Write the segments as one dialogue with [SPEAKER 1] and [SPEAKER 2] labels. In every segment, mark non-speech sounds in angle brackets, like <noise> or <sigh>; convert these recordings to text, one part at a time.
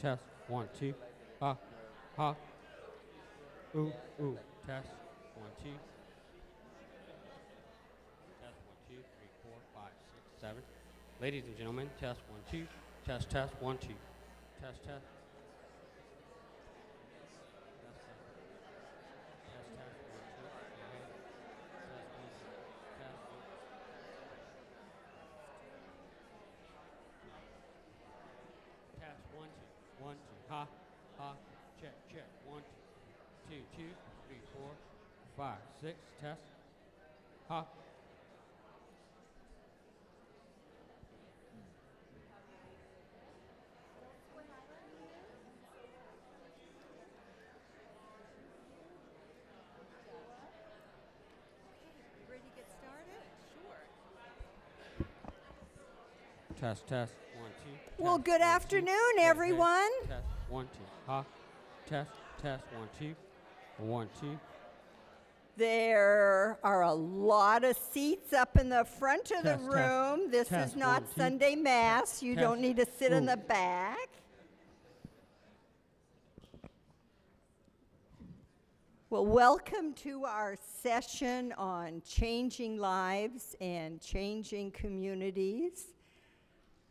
[SPEAKER 1] test, one, two, ha, ha, ooh, ooh, test, one, two. Test, one, two, three, four, five, six, seven. Ladies and gentlemen, test, one, two, test, test, one, two, test. Test, test, one, two, okay. Test, one, two, test. Test one two one two ha ha check check one two two two three four five six test. Ha.
[SPEAKER 2] Ready to get started? Sure.
[SPEAKER 1] test test. One two.
[SPEAKER 2] Well, good
[SPEAKER 1] one,
[SPEAKER 2] afternoon,
[SPEAKER 1] hey, hey,
[SPEAKER 2] everyone.
[SPEAKER 1] test. One two. Ha. Test test. One two two
[SPEAKER 2] There are a lot of seats up in the front of the
[SPEAKER 1] Test, test,
[SPEAKER 2] room. This
[SPEAKER 1] test,
[SPEAKER 2] is not
[SPEAKER 1] two,
[SPEAKER 2] Sunday Mass. You don't need to sit in the back. Well, welcome to our session on changing lives and changing communities.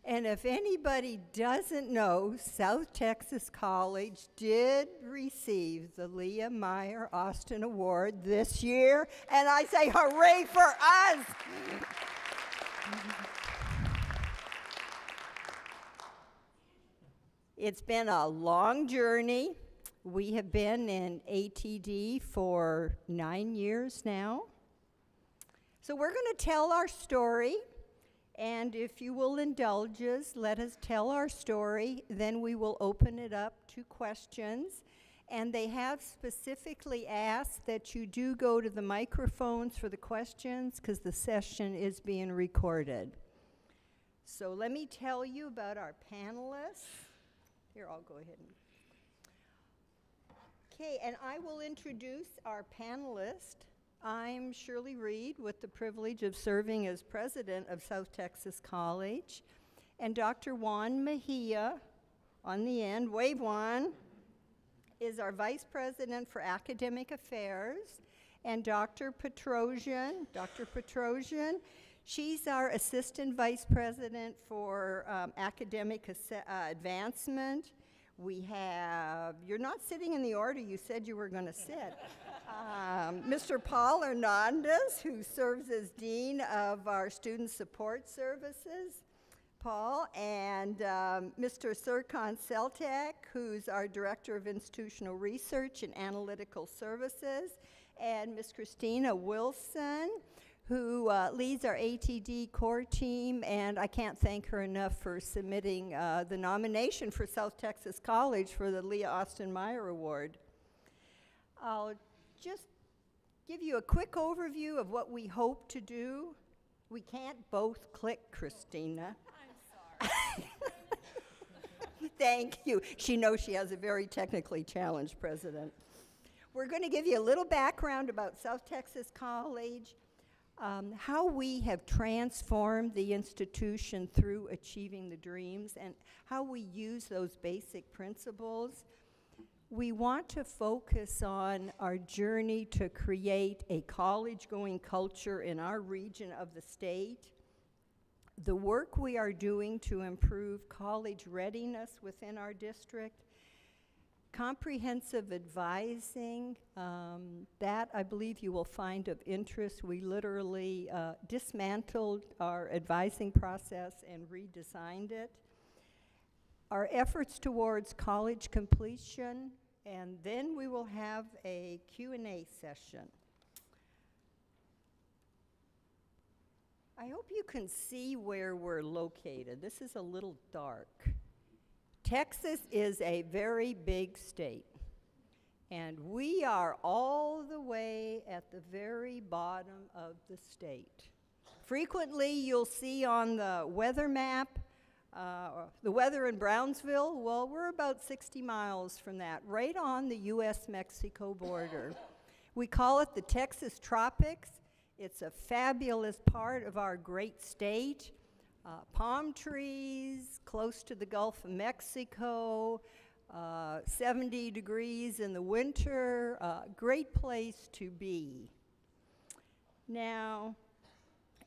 [SPEAKER 2] And if anybody doesn't know, South Texas College did receive the Leah Meyer Austin Award this year, and I say hooray for us! It's been a long journey. We have been in ATD for nine years now. So we're going to tell our story. And if you will indulge us, let us tell our story. Then we will open it up to questions. And they have specifically asked that you do go to the microphones for the questions because the session is being recorded. So let me tell you about our panelists. Here, I'll go ahead and. Okay, and I will introduce our panelist. I'm Shirley Reed with the privilege of serving as president of South Texas College. And Dr. Juan Mejia, on the end, wave Juan, is our vice president for academic affairs. And Dr. Petrosian, Dr. Petrosian, she's our assistant vice president for um, academic uh, advancement. We have, you're not sitting in the order you said you were going to sit. Um, Mr. Paul Hernandez, who serves as Dean of our Student Support Services. Paul, and um, Mr. Serkan Celtek, who's our Director of Institutional Research and Analytical Services, and Ms. Kristina Wilson, who uh, leads our ATD core team, and I can't thank her enough for submitting uh, the nomination for South Texas College for the Leah Austin Meyer Award. I'll just give you a quick overview of what we hope to do. We can't both click, Kristina. I'm <laughs> sorry. Thank you. She knows she has a very technically challenged president. We're going to give you a little background about South Texas College, um, how we have transformed the institution through achieving the dreams, and how we use those basic principles. We want to focus on our journey to create a college going culture in our region of the state the work we are doing to improve college readiness within our district, comprehensive advising, um, that I believe you will find of interest. We literally uh, dismantled our advising process and redesigned it. Our efforts towards college completion, and then we will have a Q&A session. I hope you can see where we're located. This is a little dark. Texas is a very big state, and we are all the way at the very bottom of the state. Frequently, you'll see on the weather map uh, the weather in Brownsville. Well, we're about 60 miles from that, right on the US Mexico border. We call it the Texas tropics. It's a fabulous part of our great state. uh, palm trees close to the Gulf of Mexico, uh, 70 degrees in the winter, uh, great place to be. Now,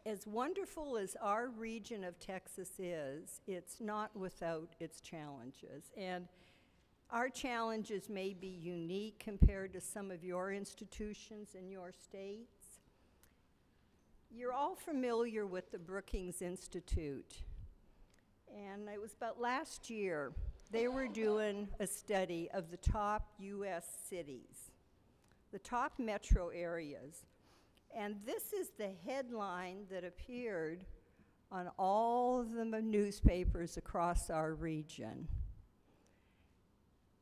[SPEAKER 2] as wonderful as our region of Texas is, it's not without its challenges. And our challenges may be unique compared to some of your institutions in your states. You're all familiar with the Brookings Institute. And it was about last year, they were doing a study of the top US cities, the top metro areas. And this is the headline that appeared on all of the newspapers across our region.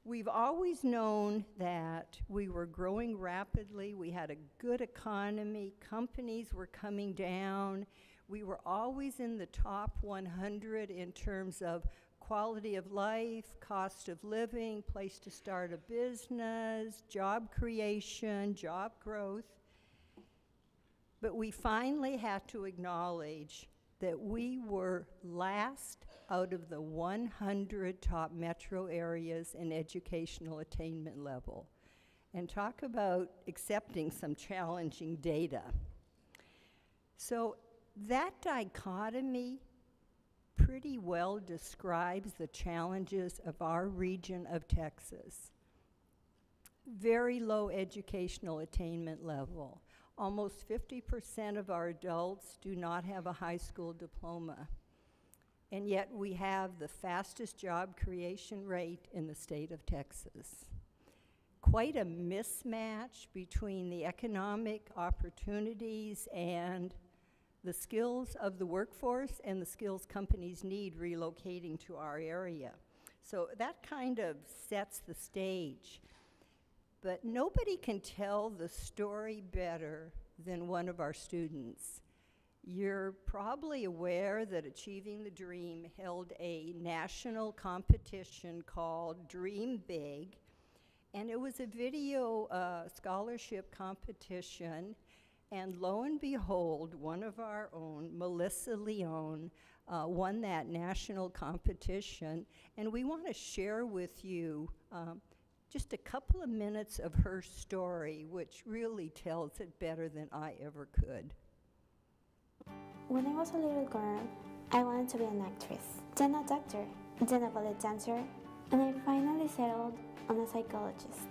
[SPEAKER 2] We've always known that we were growing rapidly, we had a good economy, companies were coming down, we were always in the top 100 in terms of quality of life, cost of living, place to start a business, job creation, job growth. But we finally had to acknowledge that we were last out of the 100 top metro areas in educational attainment level. And talk about accepting some challenging data. So that dichotomy pretty well describes the challenges of our region of Texas. Very low educational attainment level Almost 50% of our adults do not have a high school diploma. And yet we have the fastest job creation rate in the state of Texas. Quite a mismatch between the economic opportunities and the skills of the workforce and the skills companies need relocating to our area. So that kind of sets the stage but nobody can tell the story better than one of our students. You're probably aware that Achieving the Dream held a national competition called Dream Big, and it was a video uh, scholarship competition. And lo and behold, one of our own, Melissa Leone, uh, won that national competition. And we want to share with you um, just a couple of minutes of her story, which really tells it better than I ever could.
[SPEAKER 3] When I was a little girl, I wanted to be an actress, then a doctor, then a ballet dancer, and I finally settled on a psychologist.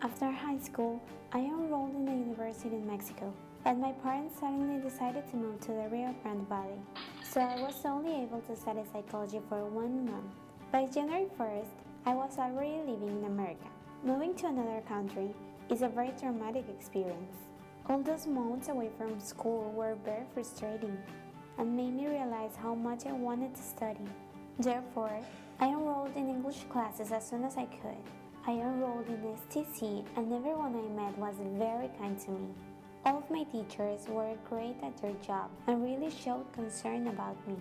[SPEAKER 3] After high school, I enrolled in a university in Mexico, but my parents suddenly decided to move to the Rio Grande Valley, so I was only able to study psychology for one month. By January 1st, I was already living in America. Moving to another country is a very traumatic experience. All those months away from school were very frustrating and made me realize how much I wanted to study. Therefore, I enrolled in English classes as soon as I could. I enrolled in STC and everyone I met was very kind to me. All of my teachers were great at their job and really showed concern about me.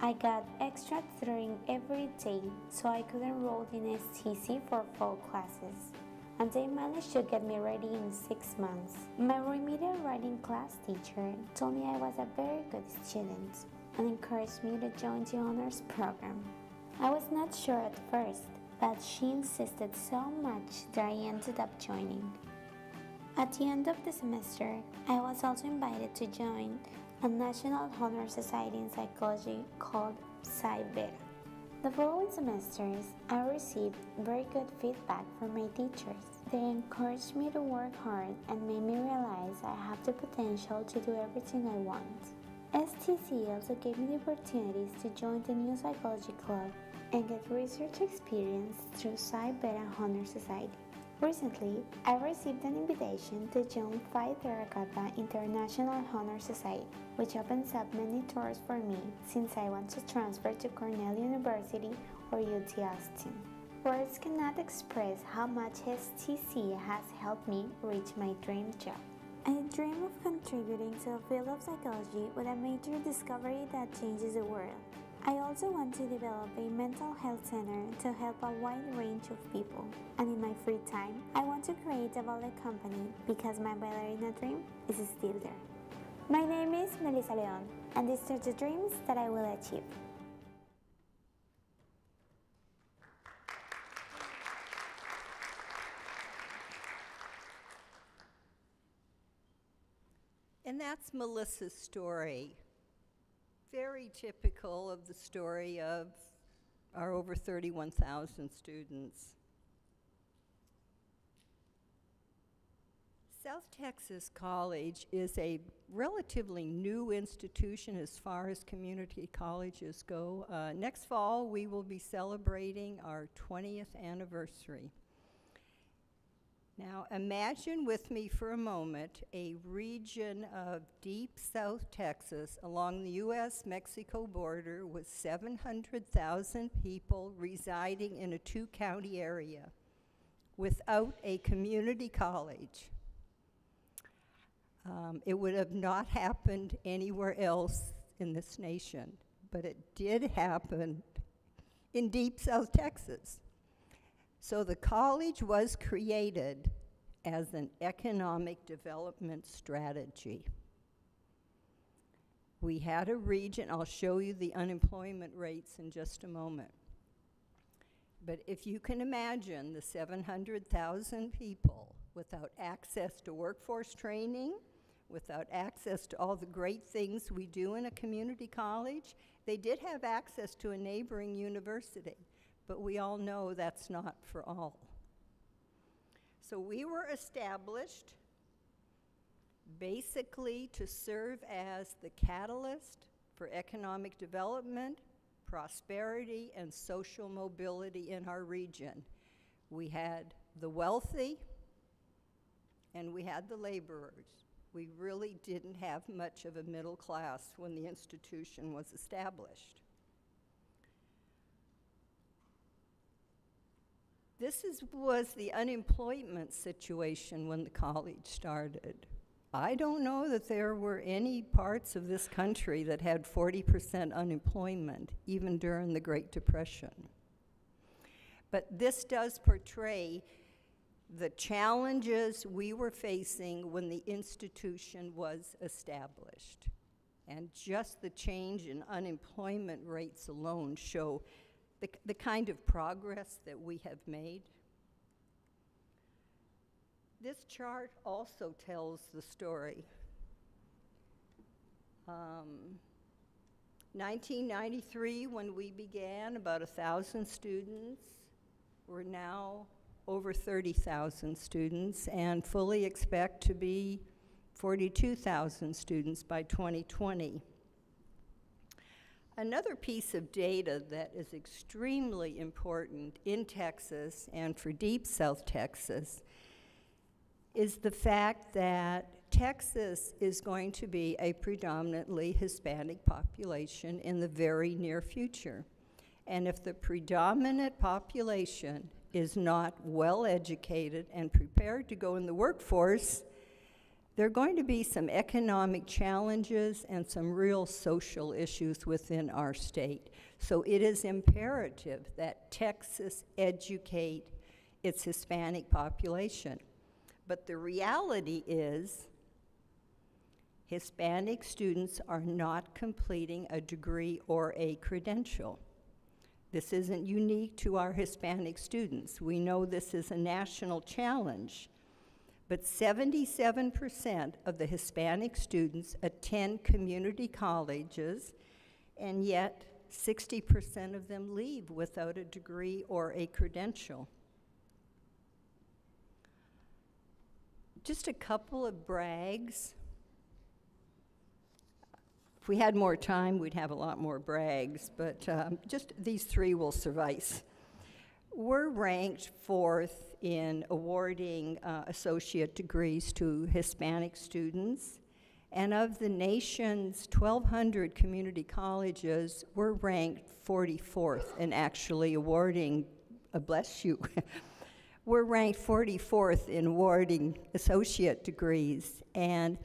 [SPEAKER 3] I got extra tutoring every day so I could enroll in STC for fall classes. And they managed to get me ready in six months. My remedial writing class teacher told me I was a very good student and encouraged me to join the honors program. I was not sure at first, but she insisted so much that I ended up joining. At the end of the semester, I was also invited to join a National Honor Society in Psychology called Psi Beta. The following semesters, I received very good feedback from my teachers. They encouraged me to work hard and made me realize I have the potential to do everything I want. STC also gave me the opportunities to join the new psychology club and get research experience through Psi Beta Honor Society. Recently, I received an invitation to join Phi Theta International Honor Society, which opens up many doors for me since I want to transfer to Cornell University or UT Austin. Words cannot express how much STC has helped me reach my dream job. I dream of contributing to the field of psychology with a major discovery that changes the world. I also want to develop a mental health center to help a wide range of people. And in my free time, I want to create a ballet company because my ballerina dream is still there. My name is Melissa Leon, and these are the dreams that I will achieve.
[SPEAKER 2] And that's Melissa's story. Very typical of the story of our over 31,000 students. South Texas College is a relatively new institution as far as community colleges go. Uh, next fall, we will be celebrating our 20th anniversary. Now, imagine with me for a moment a region of deep South Texas along the U.S. Mexico border with 700,000 people residing in a two county area without a community college. Um, it would have not happened anywhere else in this nation, but it did happen in deep South Texas. So the college was created as an economic development strategy. We had a region, I'll show you the unemployment rates in just a moment. But if you can imagine the 700,000 people without access to workforce training, without access to all the great things we do in a community college, they did have access to a neighboring university but we all know that's not for all. So we were established basically to serve as the catalyst for economic development, prosperity, and social mobility in our region. We had the wealthy and we had the laborers. We really didn't have much of a middle class when the institution was established. This is, was the unemployment situation when the college started. I don't know that there were any parts of this country that had 40% unemployment, even during the Great Depression. But this does portray the challenges we were facing when the institution was established. And just the change in unemployment rates alone show the, the kind of progress that we have made. This chart also tells the story. Um, 1993, when we began, about a thousand students. We're now over 30,000 students and fully expect to be 42,000 students by 2020. Another piece of data that is extremely important in Texas and for deep South Texas is the fact that Texas is going to be a predominantly Hispanic population in the very near future. And if the predominant population is not well educated and prepared to go in the workforce, there are going to be some economic challenges and some real social issues within our state. So it is imperative that Texas educate its Hispanic population. But the reality is, Hispanic students are not completing a degree or a credential. This isn't unique to our Hispanic students. We know this is a national challenge but 77% of the Hispanic students attend community colleges, and yet 60% of them leave without a degree or a credential. Just a couple of brags. If we had more time, we'd have a lot more brags, but um, just these three will suffice. We're ranked fourth in awarding uh, associate degrees to Hispanic students. And of the nation's 1,200 community colleges, we're ranked 44th in actually awarding, uh, bless you, <laughs> we're ranked 44th in awarding associate degrees. And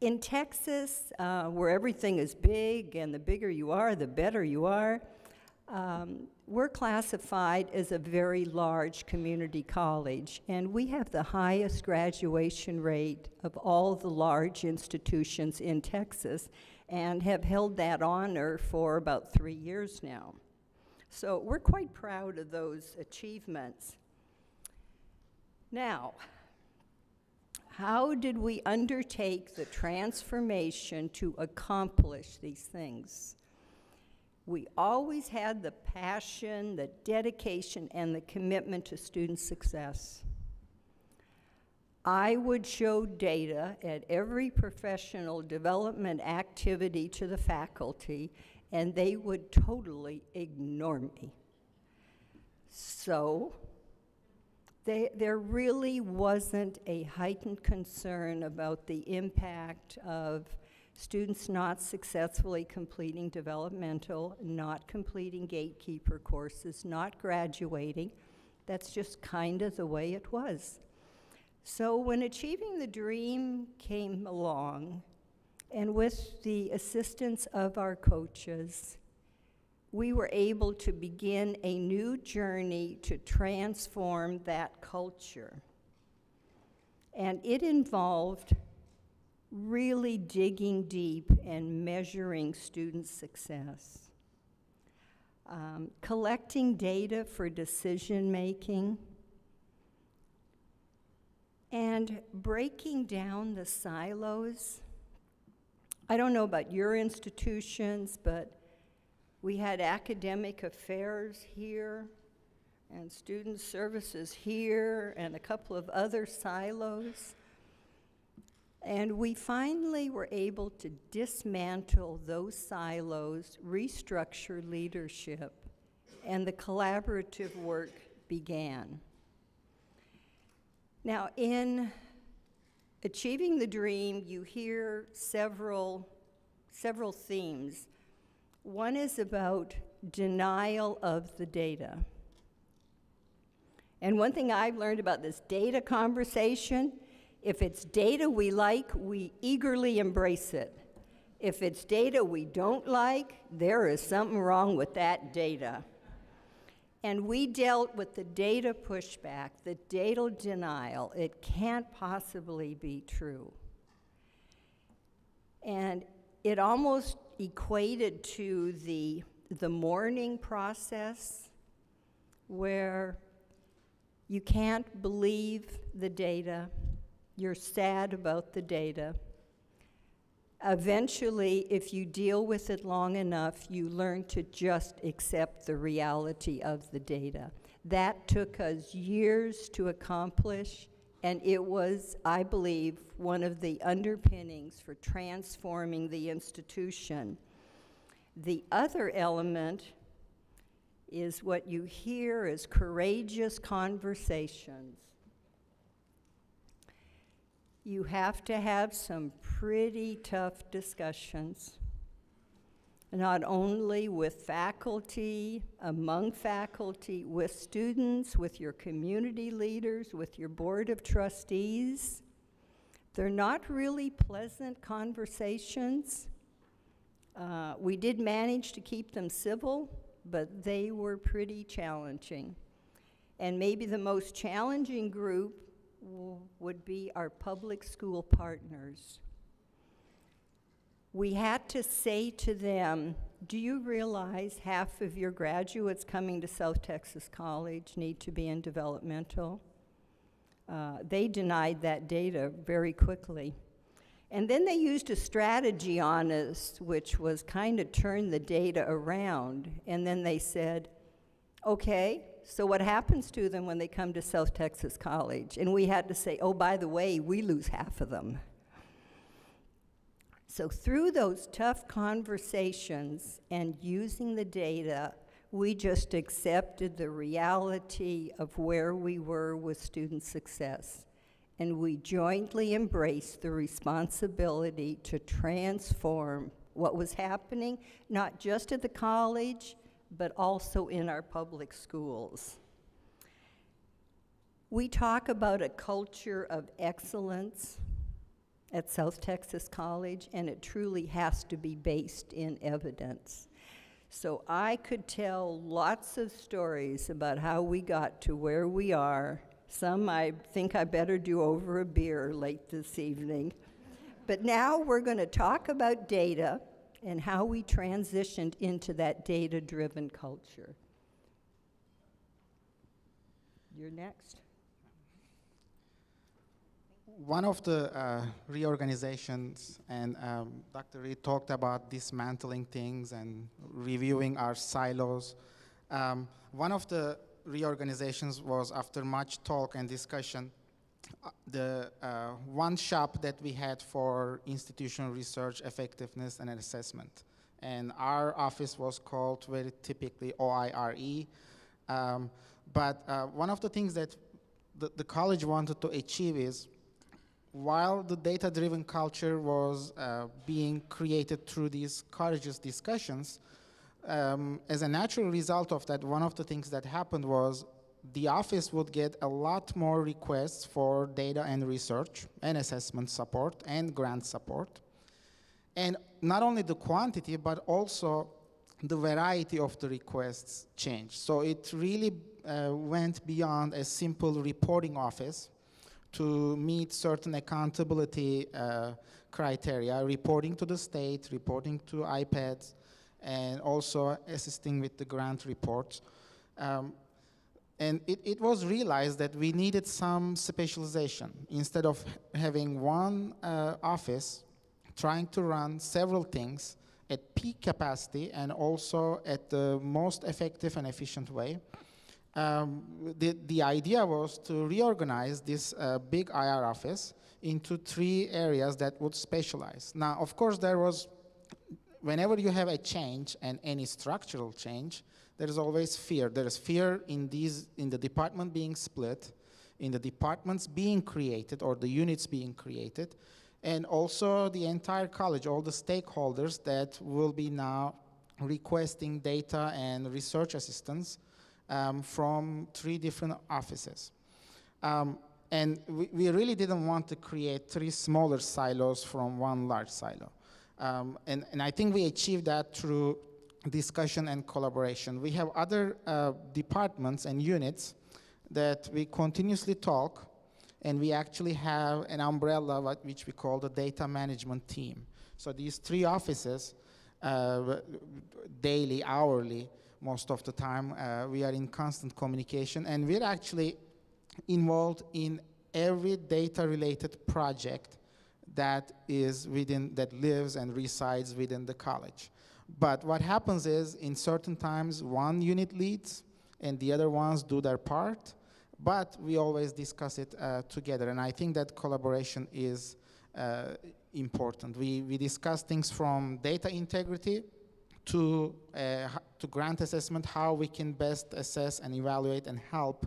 [SPEAKER 2] in Texas, uh, where everything is big and the bigger you are, the better you are, Um, we're classified as a very large community college, and we have the highest graduation rate of all the large institutions in Texas and have held that honor for about three years now. So we're quite proud of those achievements. Now, how did we undertake the transformation to accomplish these things? We always had the passion, the dedication, and the commitment to student success. I would show data at every professional development activity to the faculty, and they would totally ignore me. So, they, there really wasn't a heightened concern about the impact of students not successfully completing developmental, not completing gatekeeper courses, not graduating. That's just kind of the way it was. So when Achieving the Dream came along, and with the assistance of our coaches, we were able to begin a new journey to transform that culture. And it involved really digging deep and measuring student success. Um, collecting data for decision making, and breaking down the silos. I don't know about your institutions, but we had academic affairs here and student services here and a couple of other silos. And we finally were able to dismantle those silos, restructure leadership, and the collaborative work began. Now, in Achieving the Dream, you hear several, several themes. One is about denial of the data. And one thing I've learned about this data conversation if it's data we like, we eagerly embrace it. If it's data we don't like, there is something wrong with that data. And we dealt with the data pushback, the data denial. It can't possibly be true. And it almost equated to the, the mourning process where you can't believe the data, you're sad about the data. Eventually, if you deal with it long enough, you learn to just accept the reality of the data. That took us years to accomplish, and it was, I believe, one of the underpinnings for transforming the institution. The other element is what you hear as courageous conversations you have to have some pretty tough discussions, not only with faculty, among faculty, with students, with your community leaders, with your board of trustees. They're not really pleasant conversations. Uh, we did manage to keep them civil, but they were pretty challenging. And maybe the most challenging group would be our public school partners. We had to say to them, do you realize half of your graduates coming to South Texas College need to be in developmental? Uh, they denied that data very quickly. And then they used a strategy on us, which was kind of turn the data around. And then they said, okay, so what happens to them when they come to South Texas College? And we had to say, oh, by the way, we lose half of them. So through those tough conversations and using the data, we just accepted the reality of where we were with student success. And we jointly embraced the responsibility to transform what was happening, not just at the college, but also in our public schools. We talk about a culture of excellence at South Texas College, and it truly has to be based in evidence. So I could tell lots of stories about how we got to where we are. Some I think I better do over a beer late this evening. But now we're going to talk about data and how we transitioned into that data driven culture. You're next.
[SPEAKER 4] One of the uh, reorganizations, and um, Dr. Reed talked about dismantling things and reviewing our silos. Um, one of the reorganizations was after much talk and discussion, the uh, one shop that we had for institutional research effectiveness and assessment. And our office was called very typically OIRE. Um, but uh, one of the things that the, the, college wanted to achieve is while the data-driven culture was uh, being created through these courageous discussions, um, as a natural result of that, one of the things that happened was the office would get a lot more requests for data and research and assessment support and grant support. And not only the quantity, but also the variety of the requests changed. So it really uh, went beyond a simple reporting office to meet certain accountability uh, criteria, reporting to the state, reporting to IPEDS, and also assisting with the grant reports. Um, and it, it, was realized that we needed some specialization. Instead of having one uh, office trying to run several things at peak capacity and also at the most effective and efficient way, um, the, the idea was to reorganize this uh, big IR office into three areas that would specialize. Now, of course, there was, whenever you have a change and any structural change, there is always fear. There is fear in, these, in the department being split, in the departments being created or the units being created, and also the entire college, all the stakeholders that will be now requesting data and research assistance um, from three different offices. Um, and we, we, really didn't want to create three smaller silos from one large silo. Um, and, and I think we achieved that through discussion and collaboration. We have other uh, departments and units that we continuously talk, and we actually have an umbrella which we call the data management team. So these three offices, uh, daily, hourly, most of the time, uh, we are in constant communication, and we're actually involved in every data-related project that is within, that lives and resides within the college. But what happens is, in certain times, one unit leads and the other ones do their part, but we always discuss it uh, together. And I think that collaboration is uh, important. We, we discuss things from data integrity to, uh, to grant assessment, how we can best assess and evaluate and help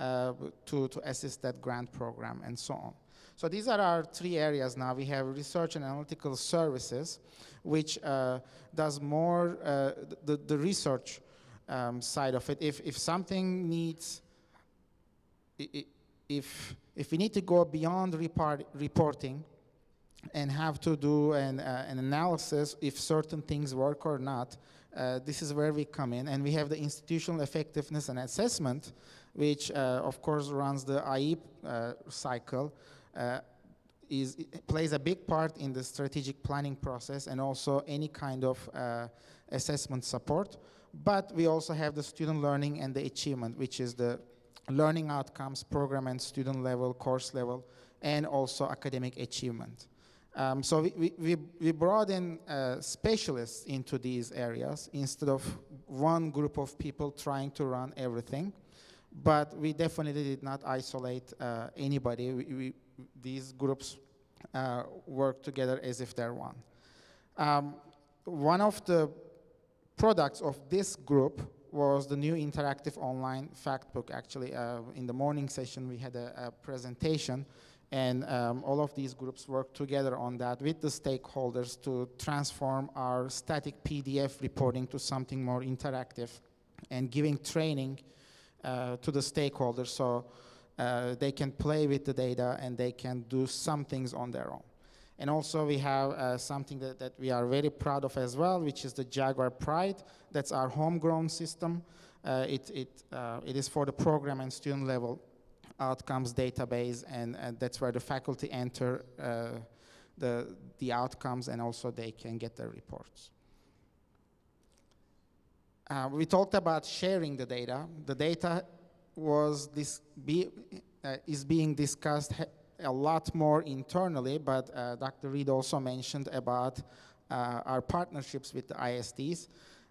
[SPEAKER 4] uh, to, to assist that grant program and so on. So these are our three areas now. We have research and analytical services, which uh, does more uh, the, the research um, side of it. If, if something needs, if, if we need to go beyond report, reporting and have to do an, uh, an analysis if certain things work or not, uh, this is where we come in. And we have the institutional effectiveness and assessment, which uh, of course runs the IEP uh, cycle, is, plays a big part in the strategic planning process and also any kind of uh, assessment support. But we also have the student learning and the achievement, which is the learning outcomes, program and student level, course level, and also academic achievement. Um, so we, we, we brought in uh, specialists into these areas instead of one group of people trying to run everything. But we definitely did not isolate uh, anybody. We, we, these groups uh, work together as if they're one. Um, one of the products of this group was the new interactive online fact book. Actually, uh, in the morning session, we had a, a presentation, and um, all of these groups worked together on that with the stakeholders to transform our static PDF reporting to something more interactive and giving training uh, to the stakeholders. So uh, they can play with the data and they can do some things on their own. And also we have uh, something that, that we are very proud of as well, which is the Jaguar Pride. That's our homegrown system. Uh, it, it, uh, it is for the program and student level outcomes database, and, and that's where the faculty enter uh, the, the outcomes and also they can get their reports. Uh, we talked about sharing the data. The data was this be, uh, is being discussed a lot more internally, but uh, Dr. Reed also mentioned about uh, our partnerships with the ISDs.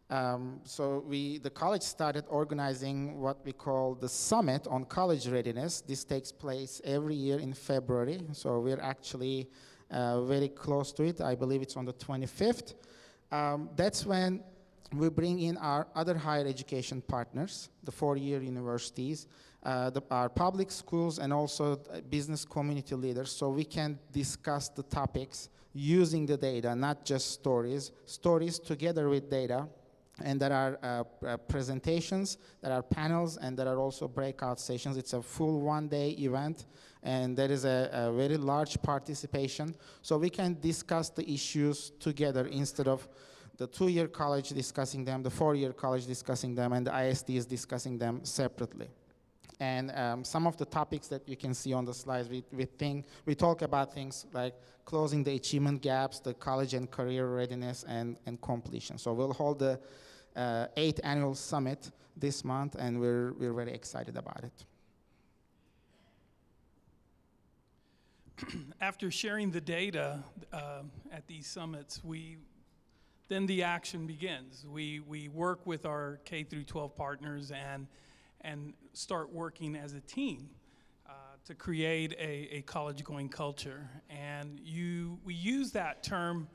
[SPEAKER 4] Um, so we, the college started organizing what we call the Summit on College Readiness. This takes place every year in February, so we're actually uh, very close to it. I believe it's on the 25th. Um, that's when we bring in our other higher education partners, the four-year universities, uh, the, our public schools, and also business community leaders, so we can discuss the topics using the data, not just stories. Stories together with data, and there are uh, uh, presentations, there are panels, and there are also breakout sessions. It's a full one-day event, and there is a, a very large participation, so we can discuss the issues together instead of the two-year college discussing them, the four-year college discussing them, and the ISD is discussing them separately. And um, some of the topics that you can see on the slides, we, we think, we talk about things like closing the achievement gaps, the college and career readiness, and, and completion. So we'll hold the uh, eighth annual summit this month, and we're, we're very excited about it. <clears throat>
[SPEAKER 5] After sharing the data uh, at these summits, we then the action begins. We, we work with our K through 12 partners and, and start working as a team uh, to create a, a college going culture. And you, we use that term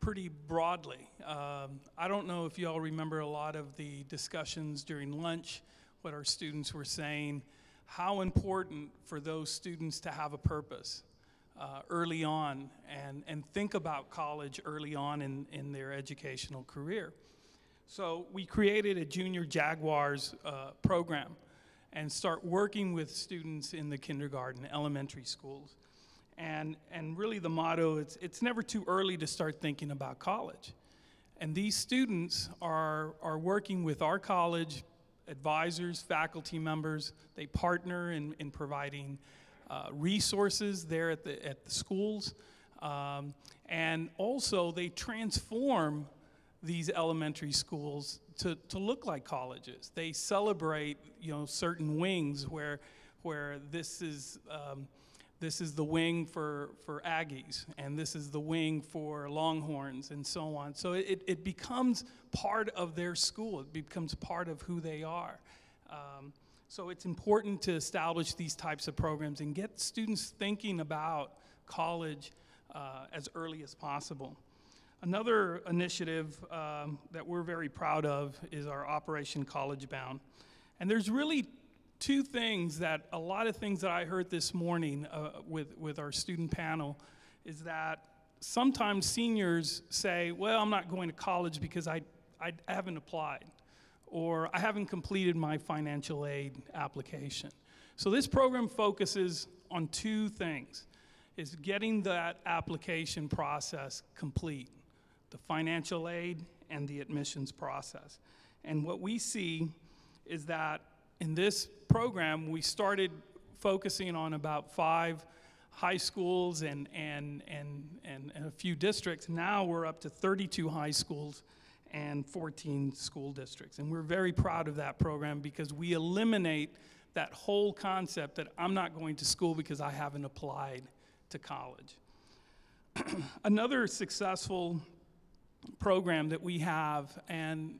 [SPEAKER 5] pretty broadly. Um, I don't know if you all remember a lot of the discussions during lunch, what our students were saying, how important for those students to have a purpose uh, early on and, and think about college early on in, in their educational career. So we created a Junior Jaguars uh, program and start working with students in the kindergarten, elementary schools. And, and really the motto, it's, it's never too early to start thinking about college. And these students are, are working with our college advisors, faculty members. They partner in, in providing uh, resources there at the, at the schools. Um, and also, they transform these elementary schools to, to look like colleges. They celebrate, you know, certain wings where, where this is, um, this is the wing for, for Aggies, and this is the wing for Longhorns, and so on. So it, it becomes part of their school. It becomes part of who they are. Um, so it's important to establish these types of programs and get students thinking about college uh, as early as possible. Another initiative um, that we're very proud of is our Operation College Bound. And there's really two things that a lot of things that I heard this morning uh, with, with our student panel is that sometimes seniors say, Well, I'm not going to college because I, I haven't applied or I haven't completed my financial aid application. So this program focuses on two things is getting that application process complete, the financial aid and the admissions process. And what we see is that in this program, we started focusing on about five high schools and, and, and, and, and a few districts. Now we're up to 32 high schools and 14 school districts. And we're very proud of that program because we eliminate that whole concept that I'm not going to school because I haven't applied to college. <clears throat> Another successful program that we have, and,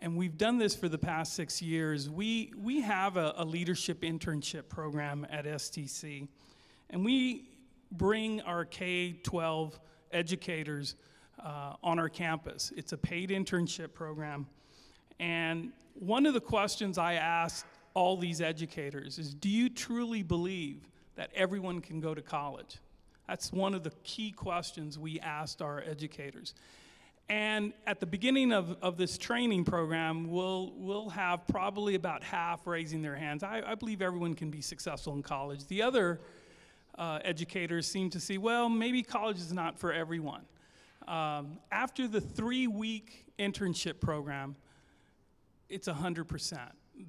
[SPEAKER 5] and we've done this for the past six years, we, we have a, a leadership internship program at STC. And we bring our K 12 educators uh, on our campus. It's a paid internship program. And one of the questions I ask all these educators is Do you truly believe that everyone can go to college? That's one of the key questions we asked our educators. And at the beginning of, of this training program, we'll, we'll have probably about half raising their hands. I, I believe everyone can be successful in college. The other uh, educators seem to see, well, maybe college is not for everyone. Um, after the three week internship program, it's 100%.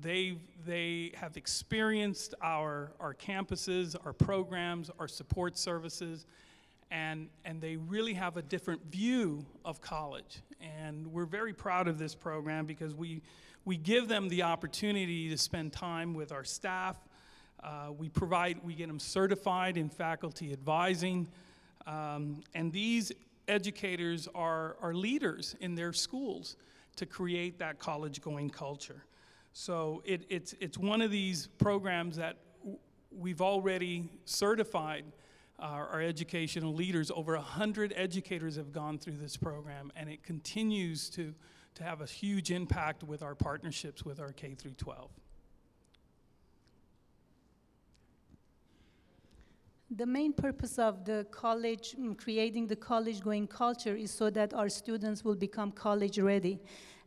[SPEAKER 5] They, they have experienced our, our campuses, our programs, our support services, and, and they really have a different view of college. And we're very proud of this program because we, we give them the opportunity to spend time with our staff. Uh, we provide, we get them certified in faculty advising. Um, and these educators are, are leaders in their schools to create that college going culture. So it, it's, it's one of these programs that we've already certified our, our educational leaders. Over 100 educators have gone through this program, and it continues to, to have a huge impact with our partnerships with our K through 12.
[SPEAKER 6] The main purpose of the college, mm, creating the college going culture, is so that our students will become college ready.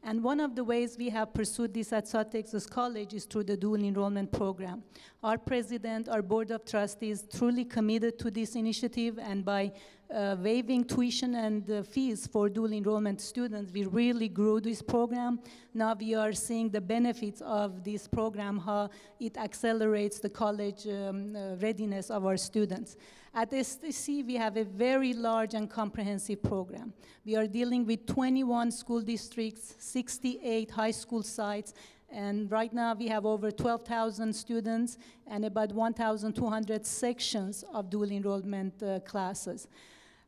[SPEAKER 6] And one of the ways we have pursued this at South Texas College is through the dual enrollment program. Our president, our board of trustees truly committed to this initiative and by uh, waiving tuition and uh, fees for dual enrollment students, we really grew this program. Now we are seeing the benefits of this program, how it accelerates the college um, uh, readiness of our students. At STC, we have a very large and comprehensive program. We are dealing with 21 school districts, 68 high school sites, and right now we have over 12,000 students and about 1,200 sections of dual enrollment uh, classes.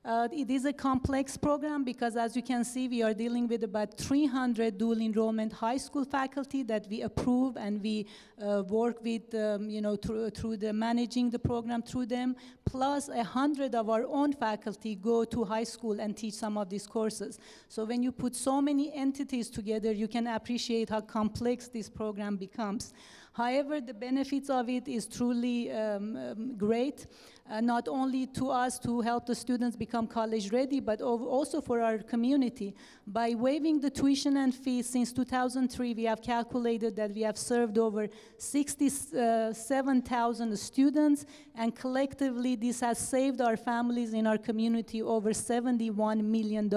[SPEAKER 6] Uh, it is a complex program because as you can see, we are dealing with about 300 dual enrollment high school faculty that we approve and we uh, work with, um, you know, through, through the managing the program through them, plus 100 of our own faculty go to high school and teach some of these courses. So when you put so many entities together, you can appreciate how complex this program becomes. However, the benefits of it is truly um, um, great, uh, not only to us to help the students become college ready, but also for our community. By waiving the tuition and fees since 2003, we have calculated that we have served over 67,000 students, and collectively this has saved our families in our community over $71 million.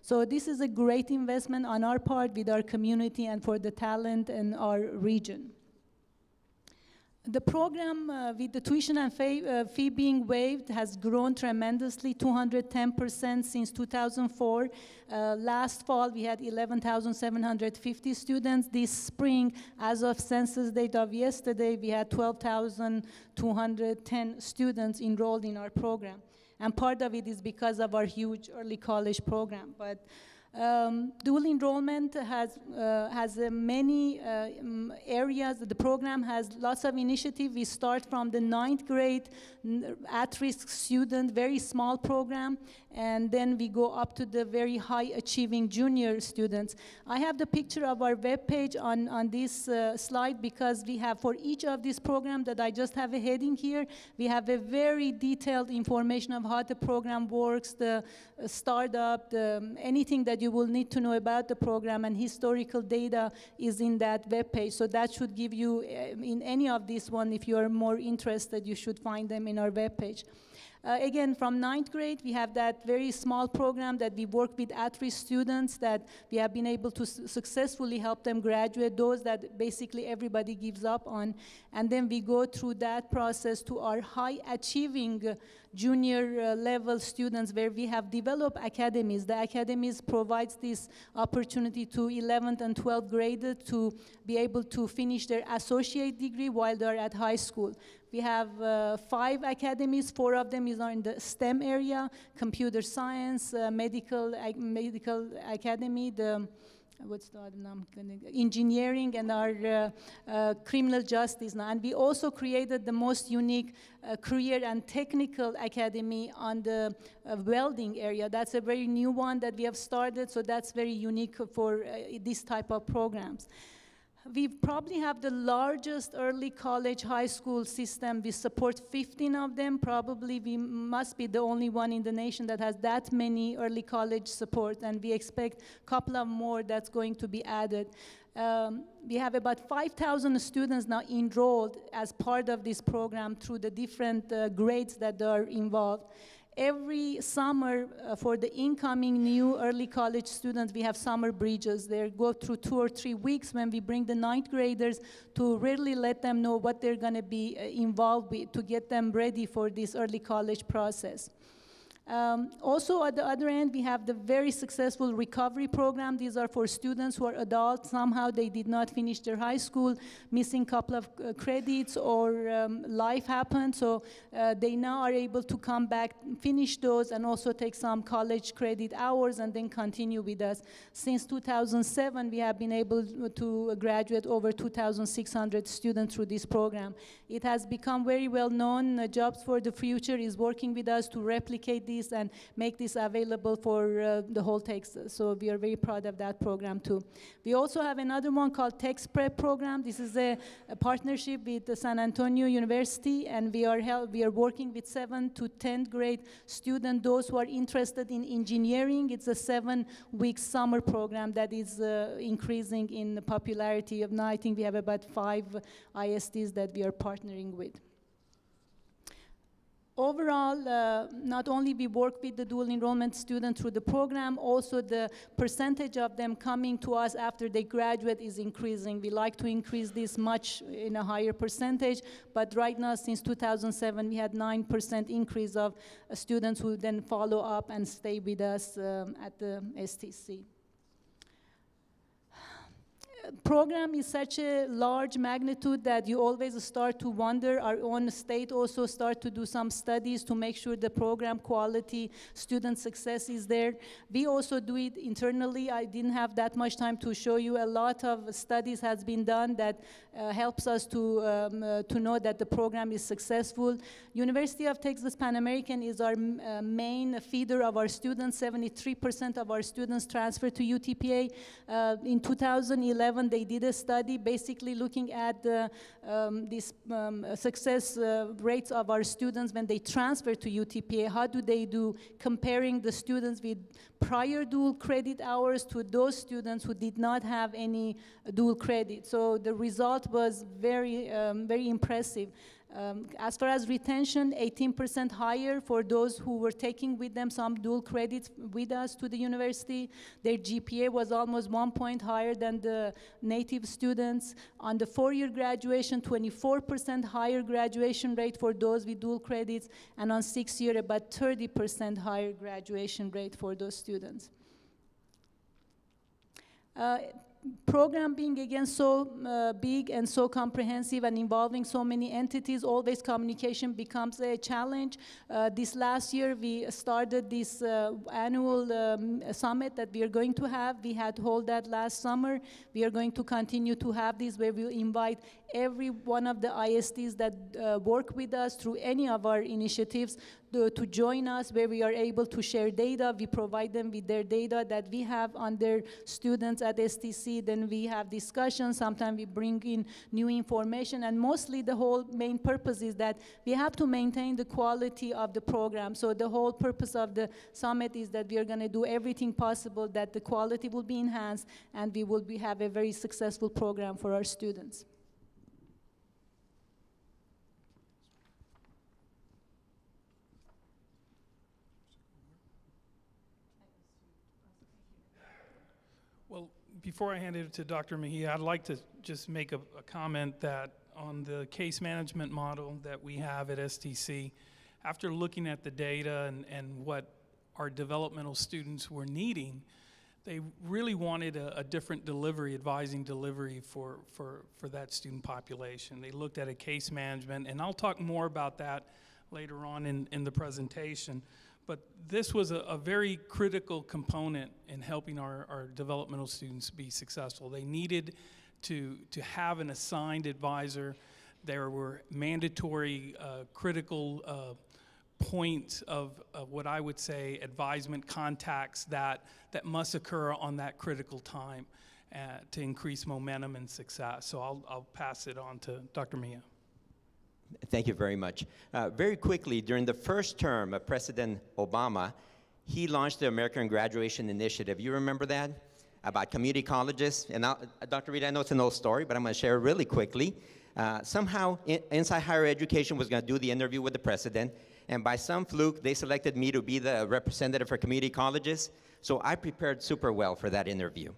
[SPEAKER 6] So this is a great investment on our part with our community and for the talent in our region. The program uh, with the tuition and fee, uh, fee, being waived has grown tremendously, 210% since 2004. Uh, last fall, we had 11,750 students. This spring, as of census date of yesterday, we had 12,210 students enrolled in our program. And part of it is because of our huge early college program. But um, dual enrollment has, uh, has uh, many uh, um, areas. The program has lots of initiative. We start from the ninth grade at-risk student, very small program, and then we go up to the very high achieving junior students. I have the picture of our webpage on, on this uh, slide because we have for each of these programs that I just have a heading here, we have a very detailed information of how the program works, the uh, startup, the, um, anything that you will need to know about the program and historical data is in that web page. So that should give you, uh, in any of these one, if you are more interested, you should find them in our web page. Uh, again, from ninth grade, we have that very small program that we work with at-risk students that we have been able to su successfully help them graduate, those that basically everybody gives up on. And then we go through that process to our high-achieving uh, junior uh, level students where we have developed academies. The academies provides this opportunity to 11th and 12th graders to be able to finish their associate degree while they're at high school. We have uh, five academies, four of them is in the STEM area, computer science, uh, medical, medical academy, the what's the other name? Engineering and our uh, uh, criminal justice now. And we also created the most unique uh, career and technical academy on the welding area. That's a very new one that we have started, so that's very unique for this type of programs. We probably have the largest early college high school system. We support 15 of them. Probably we must be the only one in the nation that has that many early college support, and we expect a couple of more that's going to be added. Um, we have about 5,000 students now enrolled as part of this program through the different uh, grades that are involved. Every summer, uh, for the incoming new early college students, we have summer bridges. They go through two or three weeks when we bring the ninth graders to really let them know what they're going to be uh, involved with to get them ready for this early college process. Um, also, at the other end, we have the very successful recovery program. These are for students who are adults. Somehow they did not finish their high school, missing a couple of uh, credits, or um, life happened. So uh, they now are able to come back, finish those, and also take some college credit hours and then continue with us. Since 2007, we have been able to graduate over 2,600 students through this program. It has become very well known. Uh, Jobs for the Future is working with us to replicate this and make this available for uh, the whole Texas. So we are very proud of that program too. We also have another one called Tex Prep program. This is a, a partnership with the San Antonio University, and we are hel- we are working with seven to 10th grade students, those who are interested in engineering. It's a seven-week summer program that is uh, increasing in popularity. Of now, I think we have about five ISDs that we are partnering with. Overall, uh, not only we work with the dual enrollment students through the program, also the percentage of them coming to us after they graduate is increasing. We like to increase this much in a higher percentage, but right now, since 2007, we had 9% increase of uh, students who then follow up and stay with us um, at the STC program is such a large magnitude that you always start to wonder. Our own state also start to do some studies to make sure the program quality, student success is there. We also do it internally. I didn't have that much time to show you. A lot of studies has been done that uh, helps us to, um, uh, to know that the program is successful. University of Texas Pan American is our uh, main feeder of our students. 73% of our students transfer to UTPA. Uh, in 2011, they did a study basically looking at the, um, um, success uh, rates of our students when they transfer to UTPA. How do they do comparing the students with prior dual credit hours to those students who did not have any dual credit? So the result was very, um, very impressive. Um, as far as retention, 18% higher for those who were taking with them some dual credits with us to the university. Their GPA was almost one point higher than the native students. On the four-year graduation, 24% higher graduation rate for those with dual credits, and on six-year, about 30% higher graduation rate for those students. Uh, program being again so uh, big and so comprehensive and involving so many entities, always communication becomes a challenge. Uh, this last year, we started this uh, annual um, summit that we are going to have. We had hold that last summer. We are going to continue to have this where we'll invite every one of the ISDs that uh, work with us through any of our initiatives to, join us where we are able to share data. We provide them with their data that we have on their students at STC. Then we have discussions. Sometimes we bring in new information. And mostly the whole main purpose is that we have to maintain the quality of the program. So the whole purpose of the summit is that we are going to do everything possible that the quality will be enhanced and we will be, have a very successful program for our students.
[SPEAKER 5] Well, before I hand it to Dr. Mejia, I'd like to just make a, a comment that on the case management model that we have at STC, after looking at the data and, and what our developmental students were needing, they really wanted a, a, different delivery, advising delivery for, for, for that student population. They looked at a case management, and I'll talk more about that later on in, in the presentation. But this was a, a, very critical component in helping our, our developmental students be successful. They needed to, to have an assigned advisor. There were mandatory uh, critical uh, points of, of, what I would say advisement contacts that, that must occur on that critical time. uh, to increase momentum and success. So I'll, I'll pass it on to Dr. Mejia.
[SPEAKER 7] Thank you very much. Uh, very quickly, during the first term of President Obama, he launched the American Graduation Initiative. You remember that? About community colleges. And I'll, Dr. Reed, I know it's an old story, but I'm going to share it really quickly. Uh, somehow, in, Inside Higher Education was going to do the interview with the president, and by some fluke, they selected me to be the representative for community colleges. So I prepared super well for that interview.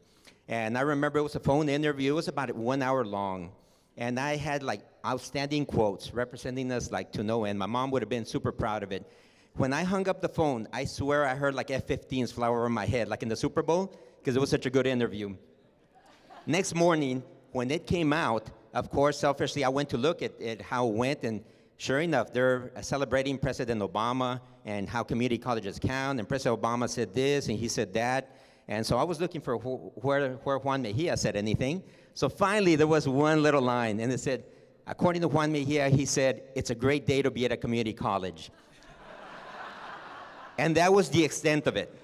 [SPEAKER 7] And I remember it was a phone interview, it was about one hour long. And I had like outstanding quotes representing us like to no end. My mom would have been super proud of it. When I hung up the phone, I swear I heard like F-15s fly over my head, like in the Super Bowl, because it was such a good interview. Next morning, when it came out, of course, selfishly, I went to look at, at how it went, and sure enough, they're uh, celebrating President Obama and how community colleges count, and President Obama said this, and he said that. And so I was looking for wh- where, where Juan Mejia said anything. So finally, there was one little line, and it said, according to Juan Mejia, he said, it's a great day to be at a community college. and that was the extent of it.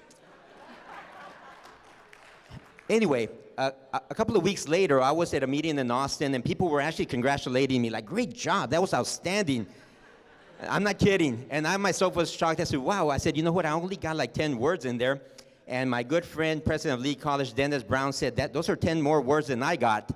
[SPEAKER 7] Anyway, uh, a couple of weeks later, I was at a meeting in Austin, and people were actually congratulating me, like, great job, that was outstanding. I'm not kidding. And I myself was shocked. I said, wow. I said, you know what? I only got like 10 words in there. And my good friend, president of Lee College, Dennis Brown, said that those are 10 more words than I got.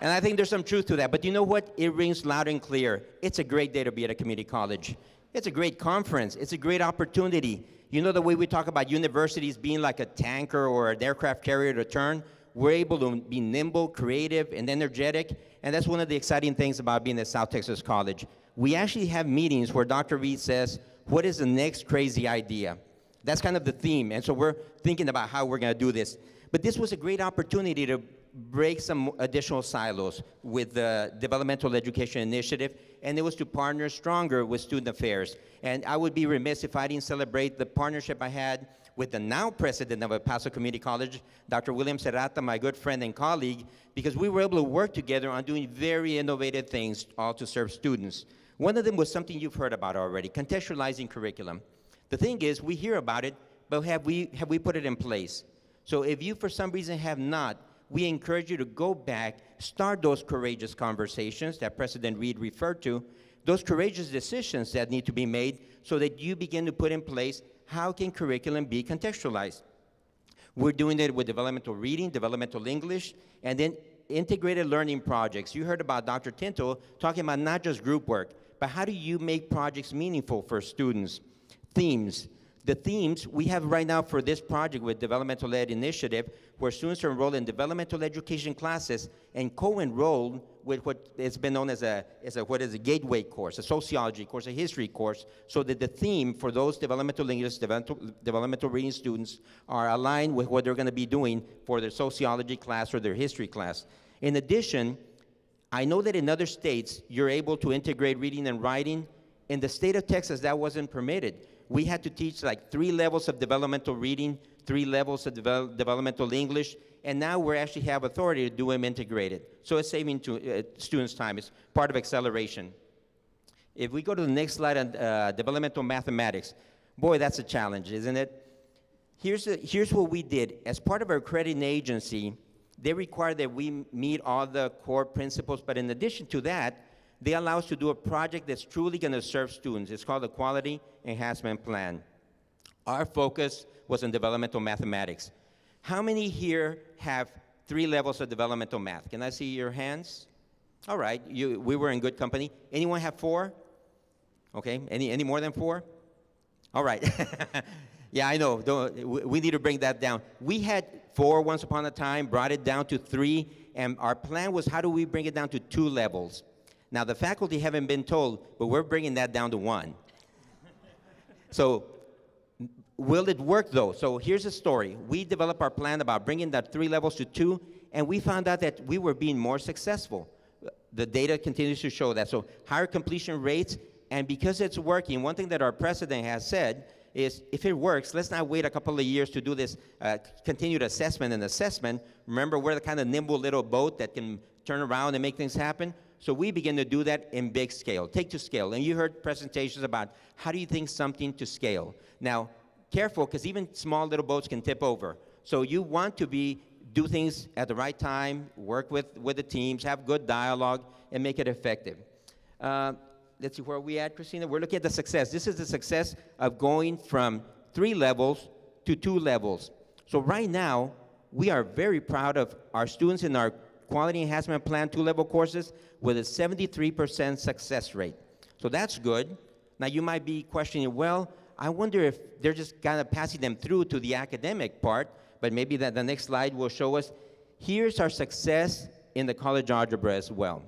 [SPEAKER 7] And I think there's some truth to that. But you know what? It rings loud and clear. It's a great day to be at a community college. It's a great conference. It's a great opportunity. You know the way we talk about universities being like a tanker or an aircraft carrier to turn? We're able to be nimble, creative, and energetic. And that's one of the exciting things about being at South Texas College. We actually have meetings where Dr. Reed says, What is the next crazy idea? That's kind of the theme. And so we're thinking about how we're going to do this. But this was a great opportunity to break some additional silos with the Developmental Education Initiative, and it was to partner stronger with student affairs. And I would be remiss if I didn't celebrate the partnership I had with the now president of El Paso Community College, Dr. William Serrata, my good friend and colleague, because we were able to work together on doing very innovative things, all to serve students. One of them was something you've heard about already, contextualizing curriculum. The thing is, we hear about it, but have we, have we put it in place? So if you, for some reason, have not, we encourage you to go back, start those courageous conversations that President Reed referred to, those courageous decisions that need to be made so that you begin to put in place how can curriculum be contextualized. We're doing it with developmental reading, developmental English, and then integrated learning projects. You heard about Dr. Tinto talking about not just group work, but how do you make projects meaningful for students? Themes, the themes we have right now for this project with Developmental Ed Initiative, where students are enrolled in developmental education classes and co-enrolled with what has been known as a, as a what is a gateway course, a sociology course, a history course, so that the theme for those developmental English, developmental, developmental reading students are aligned with what they're going to be doing for their sociology class or their history class. In addition, I know that in other states, you're able to integrate reading and writing. In the state of Texas, that wasn't permitted we had to teach like three levels of developmental reading, three levels of devel developmental English, and now we actually have authority to do them integrated. So it's saving to, uh, students time. It's part of acceleration. If we go to the next slide on uh, developmental mathematics, boy, that's a challenge, isn't it? Here's, a, here's what we did. As part of our accrediting agency, they require that we meet all the core principles, but in addition to that, they allow us to do a project that's truly going to serve students. It's called the Quality Enhancement Plan. Our focus was in developmental mathematics. How many here have three levels of developmental math? Can I see your hands? All right, you, we were in good company. Anyone have four? Okay, any, any more than four? All right. <laughs> yeah, I know. Don't, we need to bring that down. We had four once upon a time, brought it down to three, and our plan was how do we bring it down to two levels? Now, the faculty haven't been told, but we're bringing that down to one. so, will it work though? So, here's the story. We developed our plan about bringing that three levels to two, and we found out that we were being more successful. The data continues to show that. So, higher completion rates, and because it's working, one thing that our president has said is if it works, let's not wait a couple of years to do this uh, continued assessment and assessment. Remember, we're the kind of nimble little boat that can turn around and make things happen. So we begin to do that in big scale, take to scale. And you heard presentations about how do you think something to scale. Now, careful, because even small little boats can tip over. So you want to be do things at the right time, work with, with the teams, have good dialogue, and make it effective. Uh, let's see where are we at, Kristina. We're looking at the success. This is the success of going from three levels to two levels. So right now, we are very proud of our students in our quality enhancement plan two-level courses with a 73% success rate. So that's good. Now you might be questioning, well, I wonder if they're just kind of passing them through to the academic part, but maybe that the next slide will show us. Here's our success in the college algebra as well.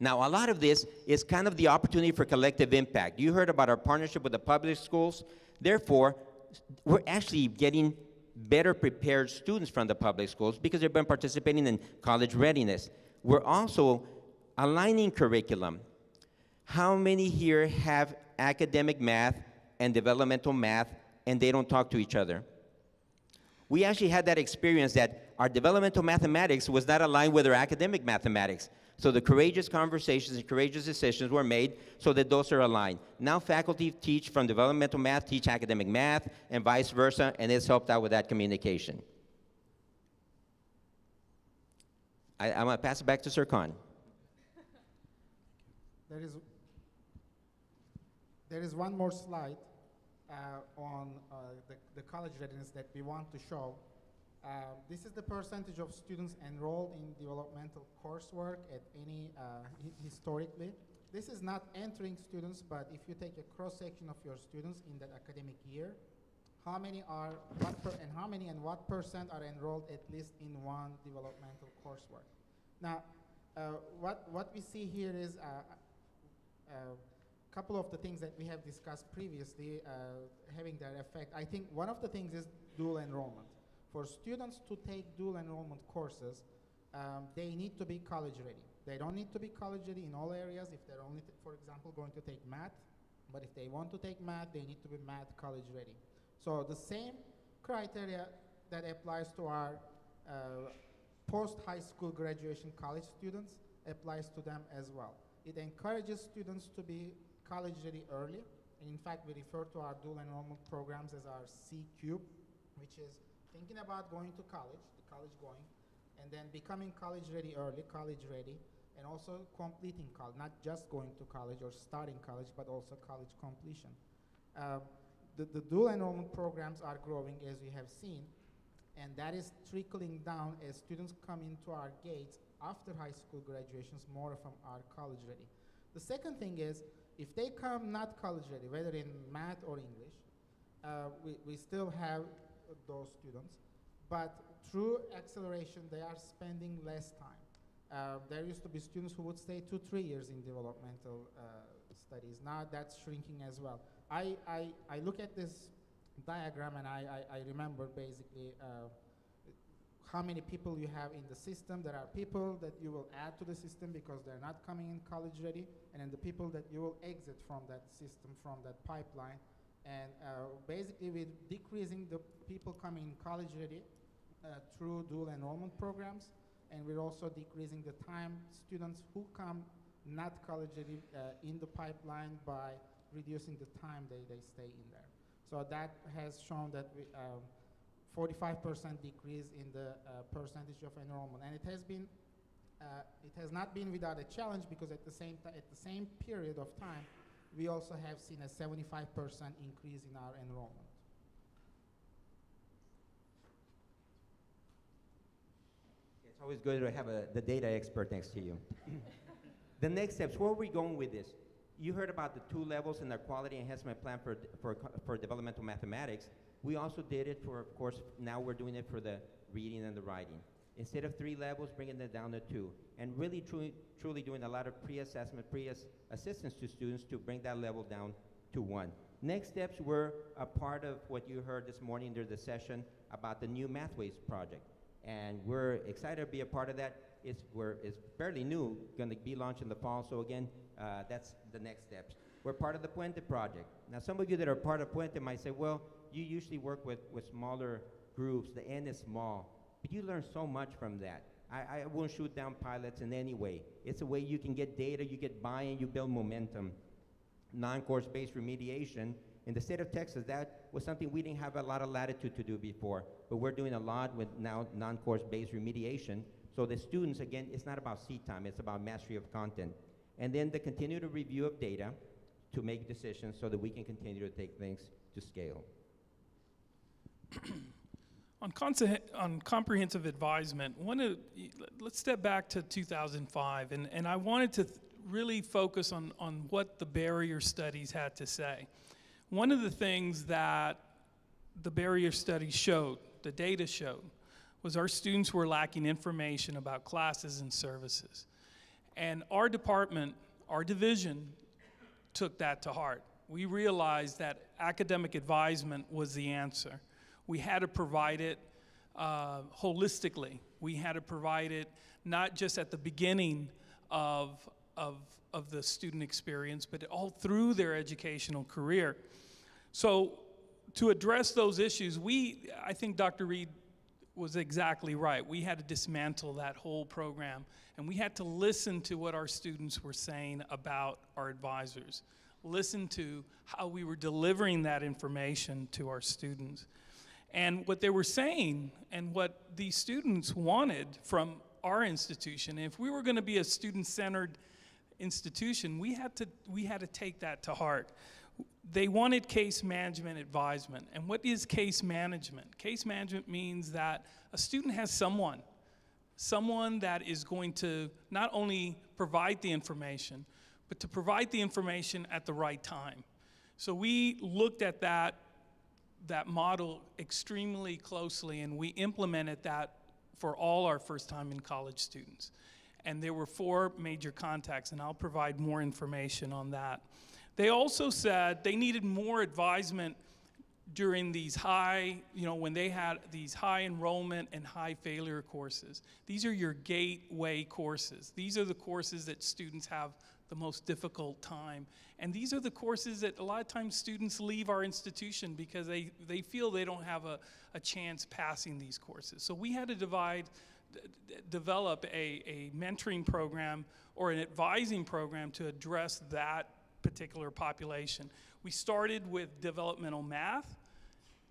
[SPEAKER 7] Now, a lot of this is kind of the opportunity for collective impact. You heard about our partnership with the public schools. Therefore, we're actually getting better prepared students from the public schools because they've been participating in college readiness. We're also aligning curriculum. How many here have academic math and developmental math and they don't talk to each other? We actually had that experience that our developmental mathematics was not aligned with our academic mathematics. So the courageous conversations and courageous decisions were made so that those are aligned. Now faculty teach from developmental math, teach academic math, and vice versa, and it's helped out with that communication. I, am going to pass it back to Serkan.
[SPEAKER 4] There is, there is one more slide on uh, the, the college readiness that we want to show. Uh, this is the percentage of students enrolled in developmental coursework at any uh, historically. This is not entering students, but if you take a cross section of your students in that academic year, how many are and how many and what percent are enrolled at least in one developmental coursework. Now, uh, what what we see here is uh, uh, couple of the things that we have discussed previously having that effect. I think one of the things is dual enrollment for students to take dual enrollment courses, um, they need to be college ready. They don't need to be college ready in all areas if they're only, for example, going to take math. But if they want to take math, they need to be math college ready. So the same criteria that applies to our uh, post-high school graduation college students applies to them as well. It encourages students to be college ready early. And in fact, we refer to our dual enrollment programs as our C cube, which is thinking about going to college, the college going, and then becoming college ready early, college ready, and also completing college, not just going to college or starting college, but also college completion. Uh, the, the dual enrollment programs are growing as we have seen, and that is trickling down as students come into our gates after high school graduations, more of them are college ready. The second thing is, if they come not college ready, whether in math or English, uh, we, we still have those students. But through acceleration, they are spending less time. Uh, there used to be students who would stay two, three years in developmental uh, studies. Now that's shrinking as well. I, I, I look at this diagram and I, I, I remember basically uh, how many people you have in the system. There are people that you will add to the system because they're not coming in college ready, and then the people that you will exit from that system, from that pipeline, and uh, basically, we're decreasing the people coming in college ready uh, through dual enrollment programs, and we're also decreasing the time students who come not college ready uh, in the pipeline by reducing the time they, they stay in there. So that has shown that 45% um, decrease in the uh, percentage of enrollment, and it has been uh, it has not been without a challenge because at the same at the same period of time we also have seen a 75% increase in our enrollment.
[SPEAKER 7] It's always good to have a, the data expert next to you. <laughs> the next steps, where are we going with this? You heard about the two levels in our quality enhancement plan for, for, for developmental mathematics. We also did it for, of course, now we're doing it for the reading and the writing. Instead of three levels, bringing it down to two. And really truly, truly doing a lot of pre-assessment, pre-assistance to students to bring that level down to one. Next steps were a part of what you heard this morning during the session about the new Mathways project. And we're excited to be a part of that. It's, we're, it's fairly new, going to be launched in the fall. So again, uh, that's the next steps. We're part of the Puente project. Now, some of you that are part of Puente might say, well, you usually work with, with smaller groups. The N is small. But you learn so much from that. I, I won't shoot down pilots in any way. It's a way you can get data, you get buy-in, you build momentum. Non-course based remediation In the state of Texas, that was something we didn't have a lot of latitude to do before, but we're doing a lot with now non-course based remediation. So the students, again, it's not about seat time, it's about mastery of content. And then the continued review of data to make decisions so that we can continue to take things to scale. <clears throat>
[SPEAKER 5] On, on comprehensive advisement, one of, let's step back to 2005, and, and I wanted to really focus on, on what the barrier studies had to say. One of the things that the barrier studies showed, the data showed, was our students were lacking information about classes and services. And our department, our division, took that to heart. We realized that academic advisement was the answer. We had to provide it uh, holistically. We had to provide it not just at the beginning of, of, of the student experience, but all through their educational career. So, to address those issues, we, I think Dr. Reed was exactly right. We had to dismantle that whole program, and we had to listen to what our students were saying about our advisors, listen to how we were delivering that information to our students. And what they were saying and what these students wanted from our institution, if we were going to be a student centered institution, we had, to, we had to take that to heart. They wanted case management advisement. And what is case management? Case management means that a student has someone, someone that is going to not only provide the information, but to provide the information at the right time. So we looked at that that model extremely closely, and we implemented that for all our first time in college students. And there were four major contacts, and I'll provide more information on that. They also said they needed more advisement during these high, you know, when they had these high enrollment and high failure courses. These are your gateway courses. These are the courses that students have the most difficult time. And these are the courses that a lot of times students leave our institution because they, they feel they don't have a, a chance passing these courses. So we had to divide, develop a, a mentoring program or an advising program to address that particular population. We started with developmental math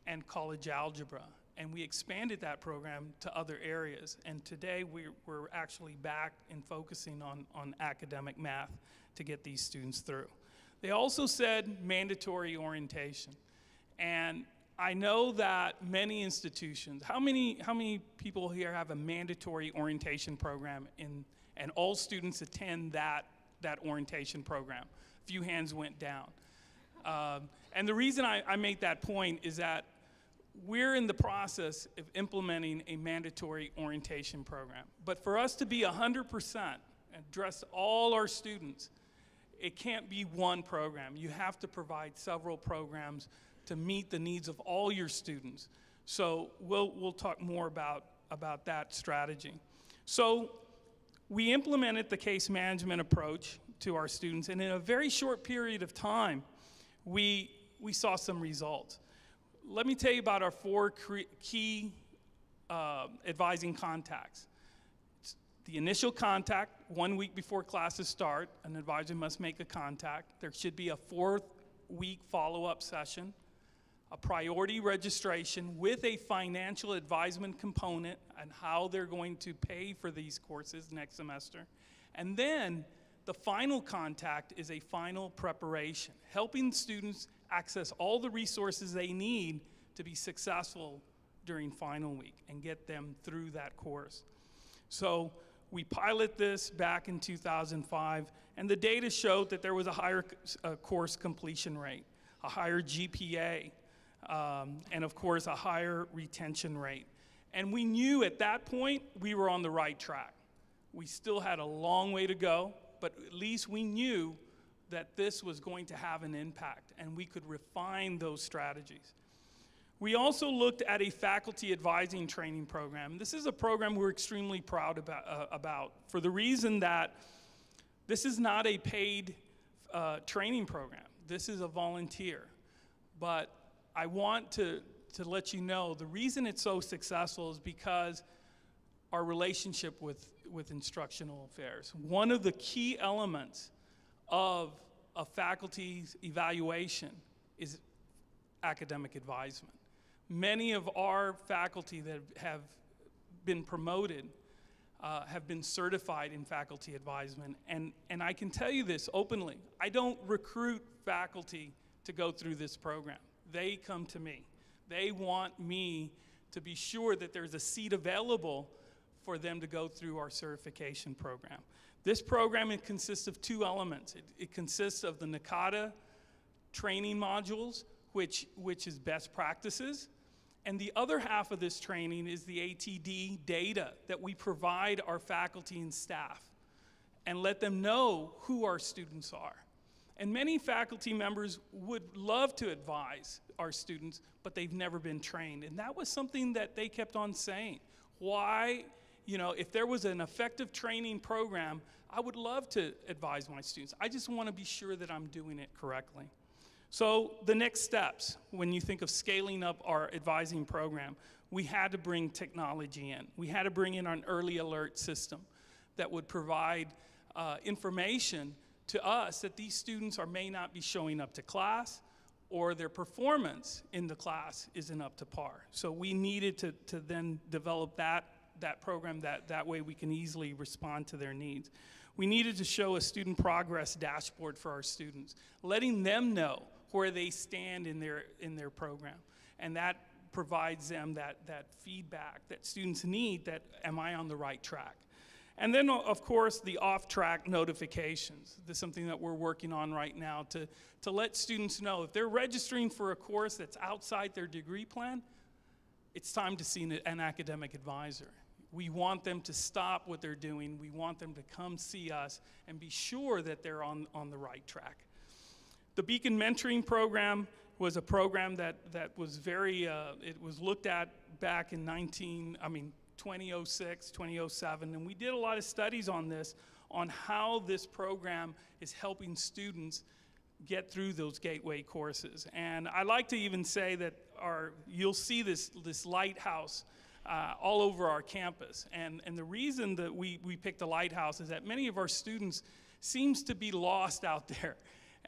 [SPEAKER 5] and college algebra and we expanded that program to other areas. And today we're, we're actually back in focusing on, on academic math to get these students through. They also said mandatory orientation. And I know that many institutions, how many, how many people here have a mandatory orientation program in, and all students attend that, that orientation program? A few hands went down. Um, and the reason I, I make that point is that we're in the process of implementing a mandatory orientation program. But for us to be 100% and address all our students, it can't be one program. You have to provide several programs to meet the needs of all your students. So we'll, we'll talk more about, about that strategy. So we implemented the case management approach to our students, and in a very short period of time, we, we saw some results let me tell you about our four key uh, advising contacts. The initial contact, one week before classes start, an advisor must make a contact. There should be a fourth week follow up session, a priority registration with a financial advisement component and how they're going to pay for these courses next semester. And then the final contact is a final preparation, helping students access all the resources they need to be successful during final week and get them through that course. So we pilot this back in 2005, and the data showed that there was a higher uh, course completion rate, a higher GPA, um, and of course, a higher retention rate. And we knew at that point we were on the right track. We still had a long way to go, but at least we knew that this was going to have an impact and we could refine those strategies. We also looked at a faculty advising training program. This is a program we're extremely proud about, uh, about for the reason that this is not a paid uh, training program. This is a volunteer. But I want to, to let you know the reason it's so successful is because our relationship with, with instructional affairs. One of the key elements of a faculty's evaluation is academic advisement. Many of our faculty that have been promoted uh, have been certified in faculty advisement. And, and I can tell you this openly I don't recruit faculty to go through this program, they come to me. They want me to be sure that there's a seat available for them to go through our certification program. This program consists of two elements. It, it consists of the NACADA training modules, which, which is best practices, and the other half of this training is the ATD data that we provide our faculty and staff and let them know who our students are. And many faculty members would love to advise our students, but they've never been trained. And that was something that they kept on saying. Why, you know, if there was an effective training program, I would love to advise my students. I just want to be sure that I'm doing it correctly. So, the next steps when you think of scaling up our advising program, we had to bring technology in. We had to bring in an early alert system that would provide uh, information to us that these students are may not be showing up to class or their performance in the class isn't up to par. So we needed to, to then develop that, that program that, that way we can easily respond to their needs. We needed to show a student progress dashboard for our students, letting them know where they stand in their, in their program. And that provides them that, that feedback that students need that, am I on the right track? And then, of course, the off track notifications. This is something that we're working on right now to, to let students know if they're registering for a course that's outside their degree plan, it's time to see an, an academic advisor. We want them to stop what they're doing. We want them to come see us and be sure that they're on, on the right track. The Beacon Mentoring Program was a program that, that was very, uh, it was looked at back in 19, I mean, 2006, 2007, and we did a lot of studies on this, on how this program is helping students get through those gateway courses. And I like to even say that our, you'll see this, this lighthouse uh, all over our campus. And, and the reason that we, we picked a lighthouse is that many of our students seems to be lost out <laughs> there.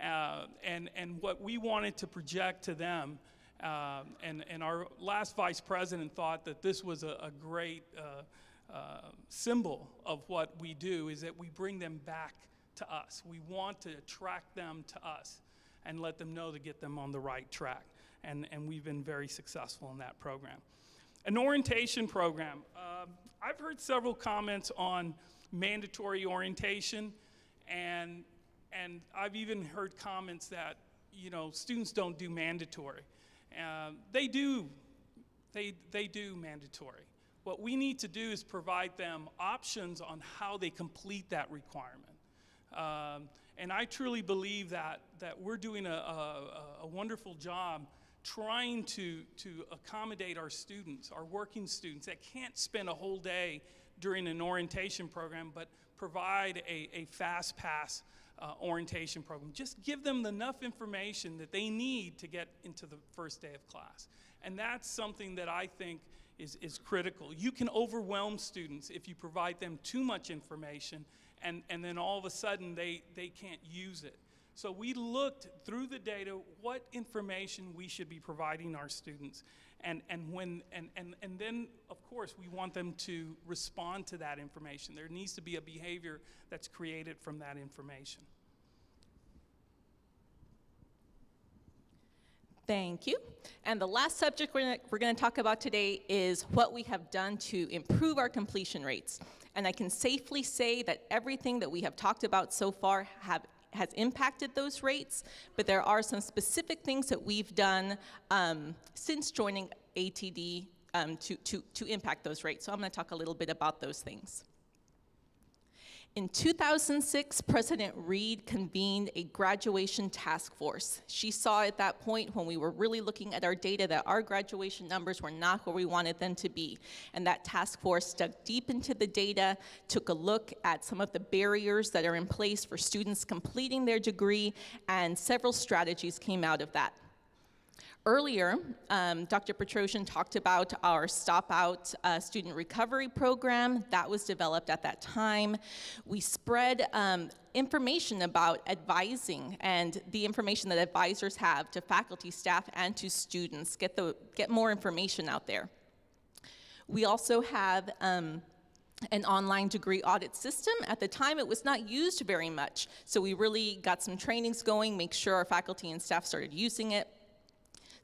[SPEAKER 5] Uh, and, and what we wanted to project to them, uh, and, and our last vice president thought that this was a, a great uh, uh, symbol of what we do, is that we bring them back to us. We want to attract them to us and let them know to get them on the right track. And, and we've been very successful in that program. An orientation program. Uh, I've heard several comments on mandatory orientation, and and I've even heard comments that, you know, students don't do mandatory. Uh, they do, they, they do mandatory. What we need to do is provide them options on how they complete that requirement. Um, and I truly believe that, that we're doing a, a, a wonderful job trying to, to accommodate our students, our working students that can't spend a whole day during an orientation program, but provide a, a fast pass uh, orientation program. Just give them enough information that they need to get into the first day of class. And that's something that I think is, is critical. You can overwhelm students if you provide them too much information and, and then all of a sudden they, they can't use it. So we looked through the data what information we should be providing our students. And, and, when, and, and, and then, of course, we want them to respond to that information. There needs to be a behavior that's created from that information.
[SPEAKER 8] Thank you. And the last subject we're going to talk about today is what we have done to improve our completion rates. And I can safely say that everything that we have talked about so far have has impacted those rates, but there are some specific things that we've done um, since joining ATD um, to, to, to impact those rates. So I'm going to talk a little bit about those things. In 2006, President Reed convened a graduation task force. She saw at that point, when we were really looking at our data, that our graduation numbers were not where we wanted them to be. And that task force dug deep into the data, took a look at some of the barriers that are in place for students completing their degree, and several strategies came out of that. Earlier, um, Dr. Petrosian talked about our Stop Out uh, student recovery program that was developed at that time. We spread um, information about advising and the information that advisors have to faculty, staff, and to students. Get the get more information out there. We also have. Um, an online degree audit system. At the time, it was not used very much, so we really got some trainings going, make sure our faculty and staff started using it.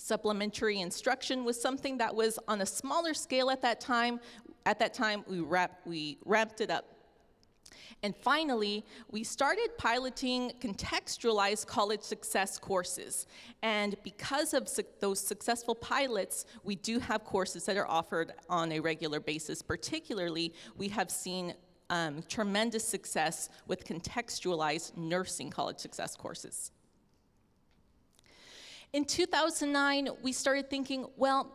[SPEAKER 8] Supplementary instruction was something that was on a smaller scale at that time. At that time, we, wrap, we ramped it up. And finally, we started piloting contextualized college success courses. And because of su those successful pilots, we do have courses that are offered on a regular basis. Particularly, we have seen um, tremendous success with contextualized nursing college success courses. In 2009, we started thinking, well,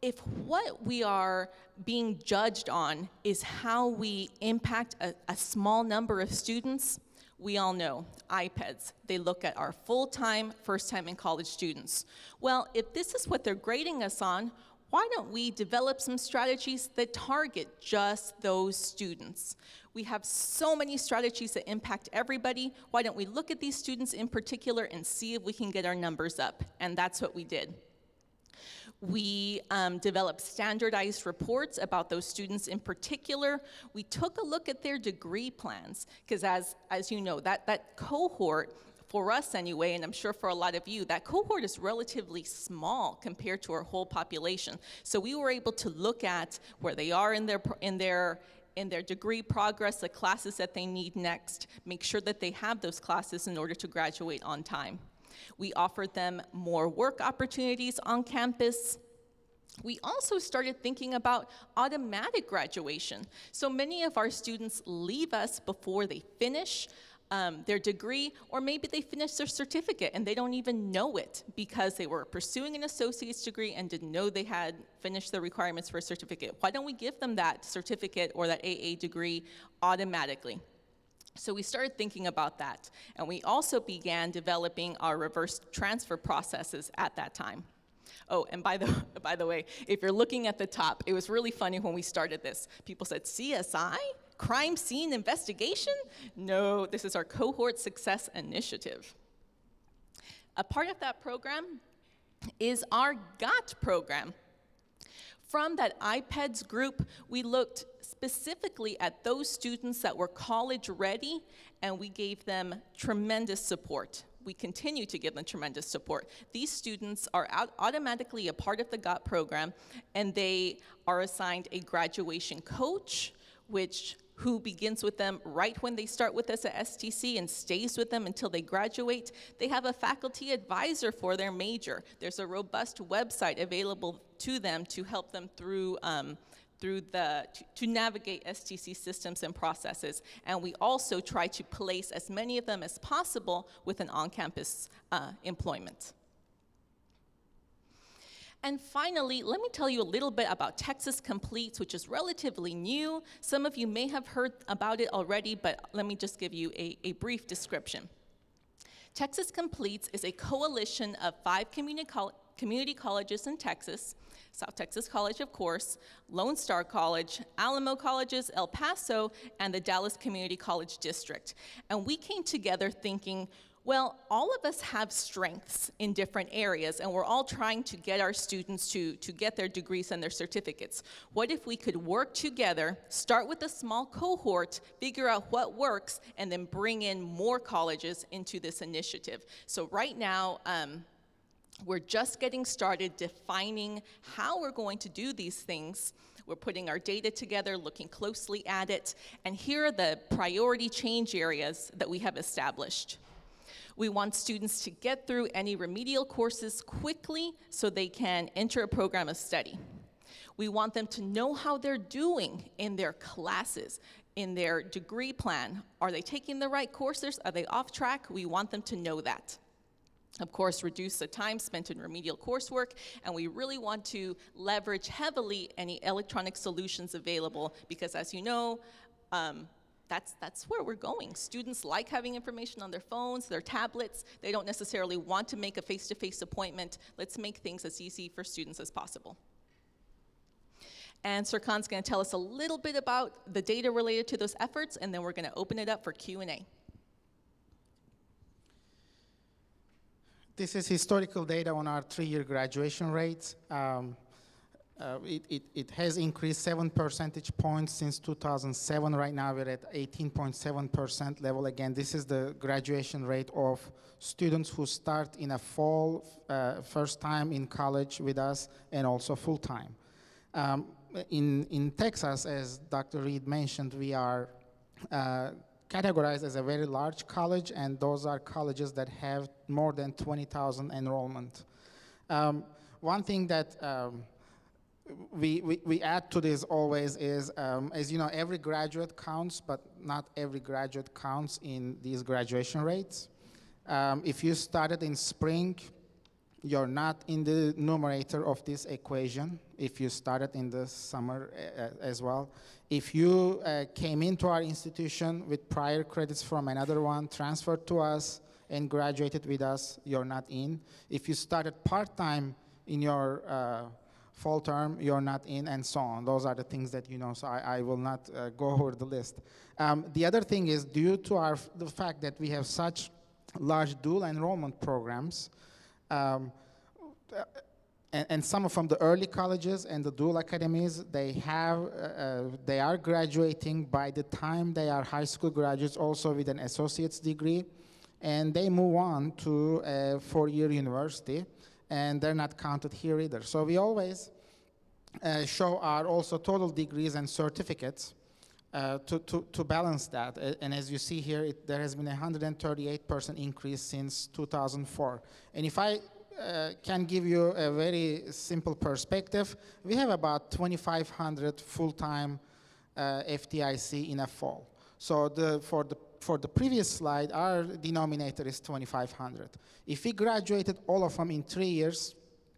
[SPEAKER 8] if what we are being judged on is how we impact a, a, small number of students, we all know IPEDS. They look at our full time, first time in college students. Well, if this is what they're grading us on, why don't we develop some strategies that target just those students? We have so many strategies that impact everybody. Why don't we look at these students in particular and see if we can get our numbers up? And that's what we did. We um, developed standardized reports about those students in particular. We took a look at their degree plans, because as, as you know, that, that cohort for us anyway, and I'm sure for a lot of you, that cohort is relatively small compared to our whole population. So we were able to look at where they are in their, in their, in their degree progress, the classes that they need next, make sure that they have those classes in order to graduate on time. We offered them more work opportunities on campus. We also started thinking about automatic graduation. So many of our students leave us before they finish um, their degree, or maybe they finished their certificate and they don't even know it because they were pursuing an associate's degree and didn't know they had finished the requirements for a certificate. Why don't we give them that certificate or that AA degree automatically? So we started thinking about that, and we also began developing our reverse transfer processes at that time. Oh, and by the, <laughs> by the way, if you're looking at the top, it was really funny when we started this. People said, CSI? Crime scene investigation? No, this is our cohort success initiative. A part of that program is our GOT program. From that IPEDS group, we looked specifically at those students that were college ready and we gave them tremendous support. We continue to give them tremendous support. These students are automatically a part of the GOT program and they are assigned a graduation coach, which who begins with them right when they start with us at STC and stays with them until they graduate. They have a faculty advisor for their major. There's a robust website available to them to help them through. Um, through the to, to, navigate STC systems and processes, and we also try to place as many of them as possible with an on-campus uh, employment. And finally, let me tell you a little bit about Texas Completes, which is relatively new. Some of you may have heard about it already, but let me just give you a, a brief description. Texas Completes is a coalition of five community, community colleges in Texas, South Texas College, of course, Lone Star College, Alamo Colleges, El Paso, and the Dallas Community College District. And we came together thinking, well, all of us have strengths in different areas, and we're all trying to get our students to, to get their degrees and their certificates. What if we could work together, start with a small cohort, figure out what works, and then bring in more colleges into this initiative? So, right now, um, we're just getting started defining how we're going to do these things. We're putting our data together, looking closely at it, and here are the priority change areas that we have established. We want students to get through any remedial courses quickly so they can enter a program of study. We want them to know how they're doing in their classes, in their degree plan. Are they taking the right courses? Are they off track? We want them to know that. Of course, reduce the time spent in remedial coursework, and we really want to leverage heavily any electronic solutions available because, as you know, um, that's, that's where we're going. Students like having information on their phones, their tablets. They don't necessarily want to make a face-to-face appointment. Let's make things as easy for students as possible. And Serkan's going to tell us a little bit about the data related to those efforts, and then we're going to open it up for Q&A.
[SPEAKER 4] This is historical data on our three-year graduation rates. Um, uh, it, it, it has increased seven percentage points since 2007. Right now we're at 18.7% level. Again, this is the graduation rate of students who start in a fall, uh, first time in college with us, and also full time. Um, in, in Texas, as Dr. Reed mentioned, we are uh, categorized as a very large college, and those are colleges that have more than 20,000 enrollment. Um, one thing that um, we, we, we, add to this always is, um, as you know, every graduate counts, but not every graduate counts in these graduation rates. Um, if you started in spring, you're not in the numerator of this equation if you started in the summer uh, as well. If you uh, came into our institution with prior credits from another one, transferred to us, and graduated with us, you're not in. If you started part-time in your uh, fall term, you're not in, and so on. Those are the things that you know, so I, I will not uh, go <laughs> over the list. Um, the other thing is due to our, the fact that we have such large dual enrollment programs, um, and, and, some from the early colleges and the dual academies, they have, uh, uh, they are graduating by the time they are high school graduates also with an associate's degree, and they move on to a four-year university, and they're not counted here either. So we always uh, show our also total degrees and certificates uh, to, to, to, balance that. And as you see here, it, there has been a 138% increase since 2004. And if I uh, can give you a very simple perspective. We have about 2,500 full-time uh, FTIC in a fall. So the, for, the, for the previous slide, our denominator is 2,500. If we graduated all of them in three years,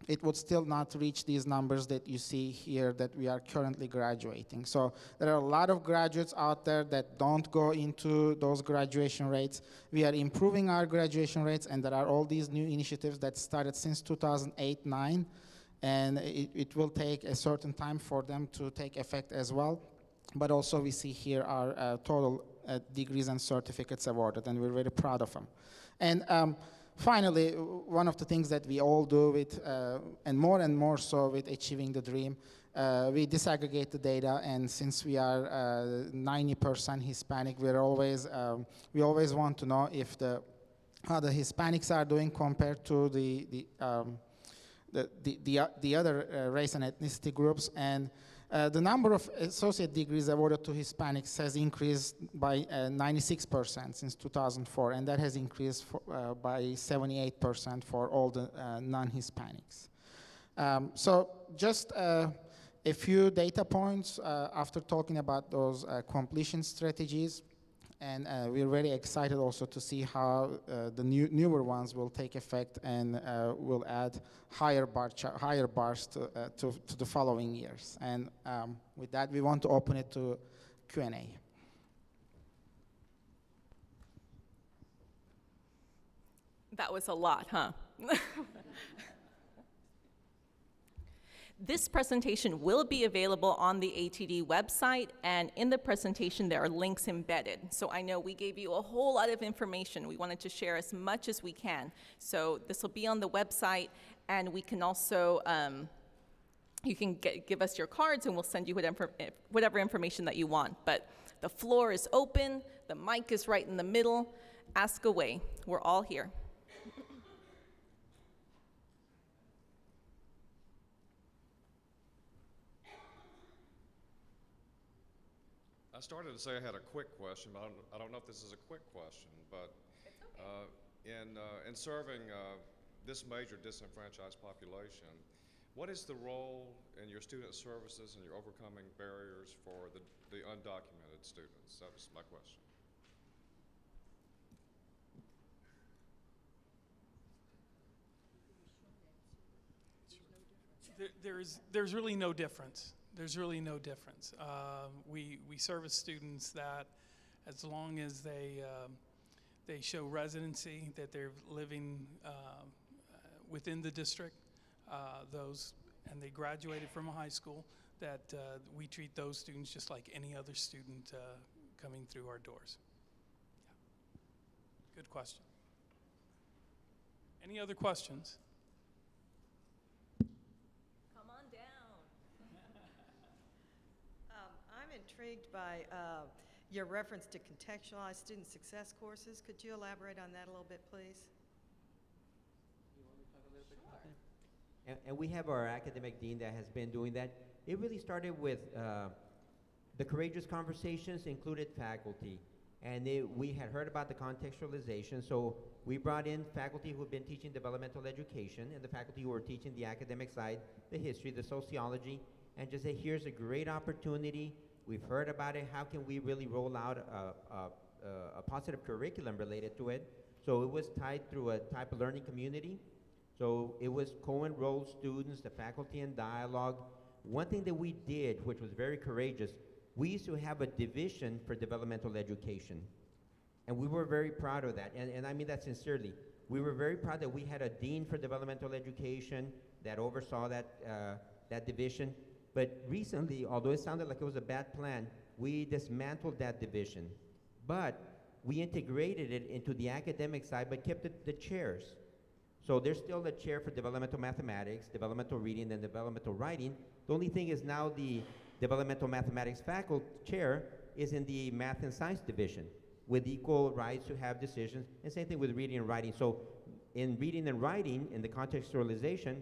[SPEAKER 4] it would still not reach these numbers that you see here that we are currently graduating. So there are a lot of graduates out there that don't go into those graduation rates. We are improving our graduation rates, and there are all these new initiatives that started since 2008-9, and it, it will take a certain time for them to take effect as well. But also we see here our uh, total uh, degrees and certificates awarded, and we're very proud of them. And um, finally, one of the things that we all do with, uh, and more and more so with achieving the dream, uh, we disaggregate the data, and since we are 90% uh, Hispanic, we're always um, we always want to know if the how the Hispanics are doing compared to the the um, the, the, the, the, other uh, race and ethnicity groups, and uh, the number of associate degrees awarded to Hispanics has increased by 96% uh, since 2004, and that has increased for, uh, by 78% for all the uh, non-Hispanics. Um, so just uh, a few data points after talking about those completion strategies. And uh, we're very excited also to see how uh, the new, newer ones will take effect and uh, will add higher, bar higher bars to, uh, to, to, the following years. And um, with that, we want to open it to Q&A.
[SPEAKER 8] That was a lot, huh? <laughs> This presentation will be available on the ATD website, and in the presentation there are links embedded. So I know we gave you a whole lot of information. We wanted to share as much as we can. So this will be on the website, and we can also, um, you can get, give us your cards and we'll send you whatever, whatever information that you want. But the floor is open, the mic is right in the middle. Ask away. We're all here.
[SPEAKER 9] I started to say I had a quick question, but I don't, I don't know if this is a quick question, but okay. uh, in, uh, in serving uh, this major disenfranchised population, what is the role in your student services and your overcoming barriers for the, the undocumented students? That was my question.
[SPEAKER 5] There, there's, there's really no difference there's really no difference. Um, we, we service students that as long as they, um, they show residency, that they're living uh, uh, within the district, uh, those, and they graduated from a high school, that uh, we treat those students just like any other student uh, coming through our doors. Good question. Any other questions?
[SPEAKER 8] Come on down.
[SPEAKER 10] Um, I'm intrigued by uh, your reference to contextualized student success courses. Could you elaborate on that a little bit, please?
[SPEAKER 7] And, and we have our academic dean that has been doing that. It really started with uh, the courageous conversations included faculty. And we had heard about the contextualization, so we brought in faculty who have been teaching developmental education and the faculty who were teaching the academic side, the history, the sociology, and just say, here's a great opportunity. We've heard about it. How can we really roll out a, a, a, positive curriculum related to it? So it was tied through a type of learning community. So it was co-enrolled students, the faculty in dialogue. One thing that we did, which was very courageous, we used to have a division for developmental education. And we were very proud of that. And, and I mean that sincerely. We were very proud that we had a dean for developmental education that oversaw that, uh, that division. But recently, although it sounded like it was a bad plan, we dismantled that division. But we integrated it into the academic side, but kept the chairs. So there's still the chair for developmental mathematics, developmental reading, and developmental writing. The only thing is now the developmental mathematics faculty chair is in the math and science division with equal rights to have decisions, and same thing with reading and writing. So in reading and writing, in the contextualization,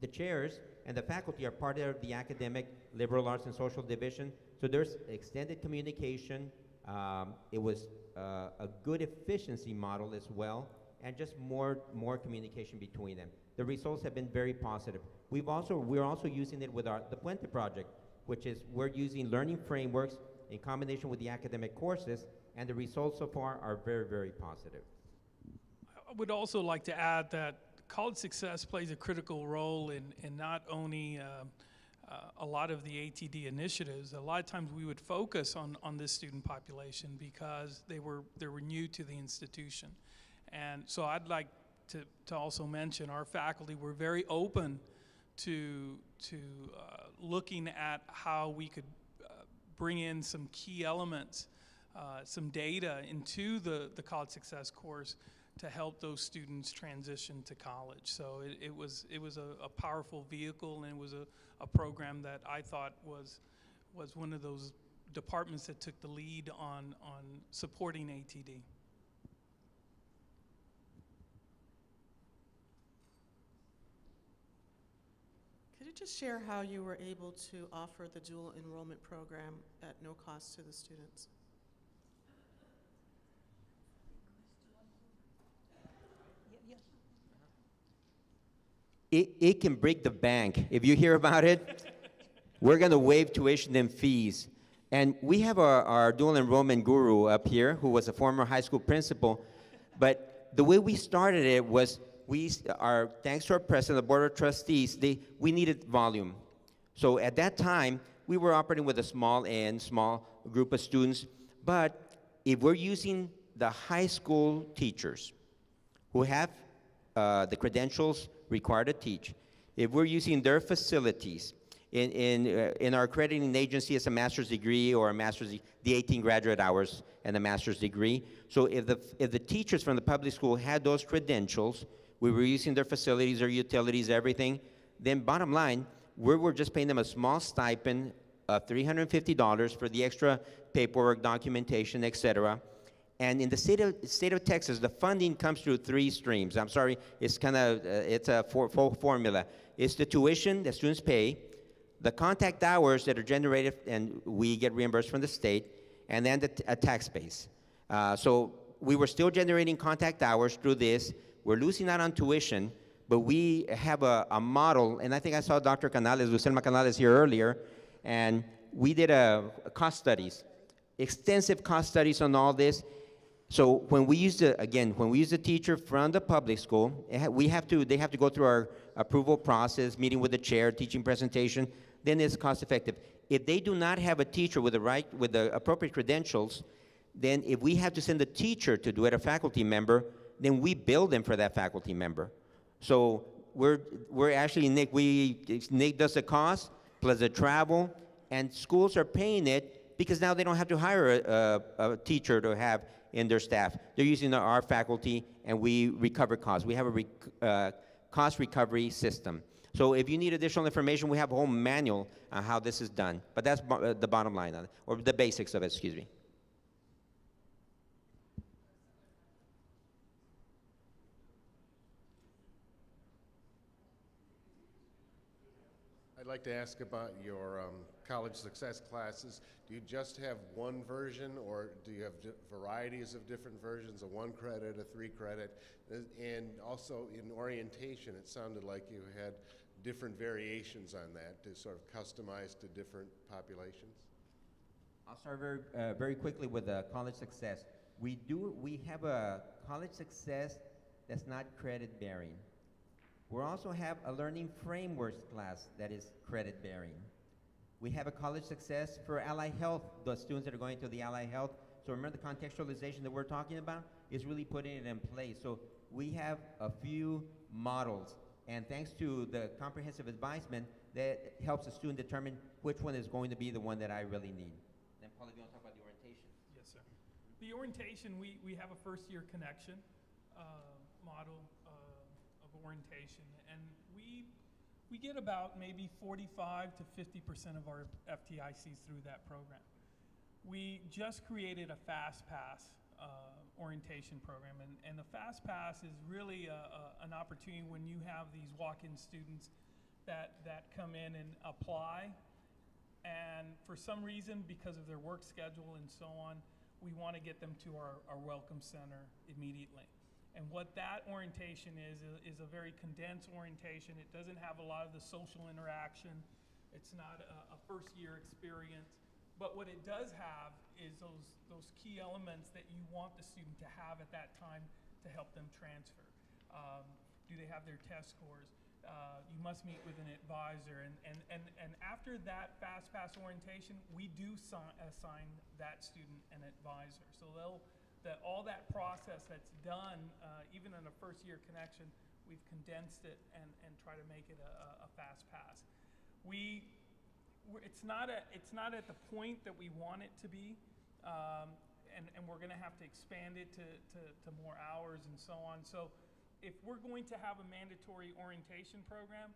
[SPEAKER 7] the chairs and the faculty are part of the academic liberal arts and social division. So there's extended communication. Um, it was uh, a good efficiency model as well, and just more, more communication between them. The results have been very positive. We've also, we're also using it with our, the Puente project, which is we're using learning frameworks in combination with the academic courses, and the results so far are very, very positive.
[SPEAKER 5] I would also like to add that college success plays a critical role in, in not only uh, uh, a lot of the ATD initiatives. A lot of times we would focus on, on this student population because they were, they were new to the institution. And so I'd like to, to also mention our faculty were very open to, to uh, looking at how we could uh, bring in some key elements, uh, some data into the, the college success course to help those students transition to college. So it, it was, it was a, a, powerful vehicle and it was a, a program that I thought was, was one of those departments that took the lead on, on supporting ATD.
[SPEAKER 10] Could you just share how you were able to offer the dual enrollment program at no cost to the students?
[SPEAKER 7] It, it can break the bank. If you hear about it, we're going to waive tuition and fees. And we have our, our dual enrollment guru up here, who was a former high school principal. But the way we started it was we are thanks to our president, the board of trustees, they, we needed volume. So at that time, we were operating with a small and small group of students. But if we're using the high school teachers who have uh, the credentials required to teach, if we're using their facilities, in, in, uh, in our accrediting agency, it's a master's degree or a master's, the 18 graduate hours and a master's degree. So if the, if the teachers from the public school had those credentials, we were using their facilities, their utilities, everything, then bottom line, we were just paying them a small stipend of $350 for the extra paperwork, documentation, et cetera. And in the state of, state of Texas, the funding comes through three streams. I'm sorry, it's kind of, uh, it's a for, for formula. It's the tuition that students pay, the contact hours that are generated and we get reimbursed from the state, and then the tax base. Uh, so we were still generating contact hours through this. We're losing out on tuition, but we have a, a model, and I think I saw Dr. Canales, Lucelma Canales here earlier, and we did a, a cost studies, extensive cost studies on all this. So when we use the, again, when we use the teacher from the public school, we have to, they have to go through our approval process, meeting with the chair, teaching presentation, then it's cost effective. If they do not have a teacher with the right, with the appropriate credentials, then if we have to send a teacher to do it, a faculty member, then we bill them for that faculty member. So we're, we're actually, Nick, we, Nick does the cost plus the travel, and schools are paying it because now they don't have to hire a, a, a teacher to have in their staff. They're using our, faculty, and we recover costs. We have a rec, uh, cost recovery system. So if you need additional information, we have a whole manual on how this is done. But that's uh, the bottom line on it, or the basics of it, excuse me.
[SPEAKER 11] I'd like to ask about your um, college success classes. Do you just have one version, or do you have varieties of different versions, a one credit, a three credit? Uh, And also in orientation, it sounded like you had different variations on that to sort of customize to different populations?
[SPEAKER 7] I'll start very, uh, very quickly with uh, college success. We do, we have a college success that's not credit bearing. We also have a learning frameworks class that is credit bearing. We have a college success for allied health, the students that are going to the allied health. So remember the contextualization that we're talking about is really putting it in place. So we have a few models, and thanks to the comprehensive advisement, that helps the student determine which one is going to be the one that I really need. Then Paul, if you want to talk about the orientation.
[SPEAKER 5] Yes, sir. The orientation, we, we have a first-year connection uh, model uh, of orientation, and we get about maybe 45 to 50% of our FTICs through that program. We just created a Fast Pass uh, orientation program, and, and the Fast Pass is really a, a, an opportunity when you have these walk-in students that, that come in and apply and for some reason, because of their work schedule and so on, we want to get them to our, our welcome center immediately. And what that orientation is, is a very condensed orientation. It doesn't have a lot of the social interaction. It's not a, a first year experience. But what it does have is those, those key elements that you want the student to have at that time to help them transfer. Um, do they have their test scores? Uh, you must meet with an advisor. And, and, and, and after that fast pass orientation, we do assign that student an advisor. So they'll, that all that process that's done, uh, even in a first year connection, we've condensed it and, and try to make it a, a fast pass. We, it's not, a, it's not at the point that we want it to be. Um, and, and we're going to have to expand it to, to, to more hours and so on. So if we're going to have a mandatory orientation program,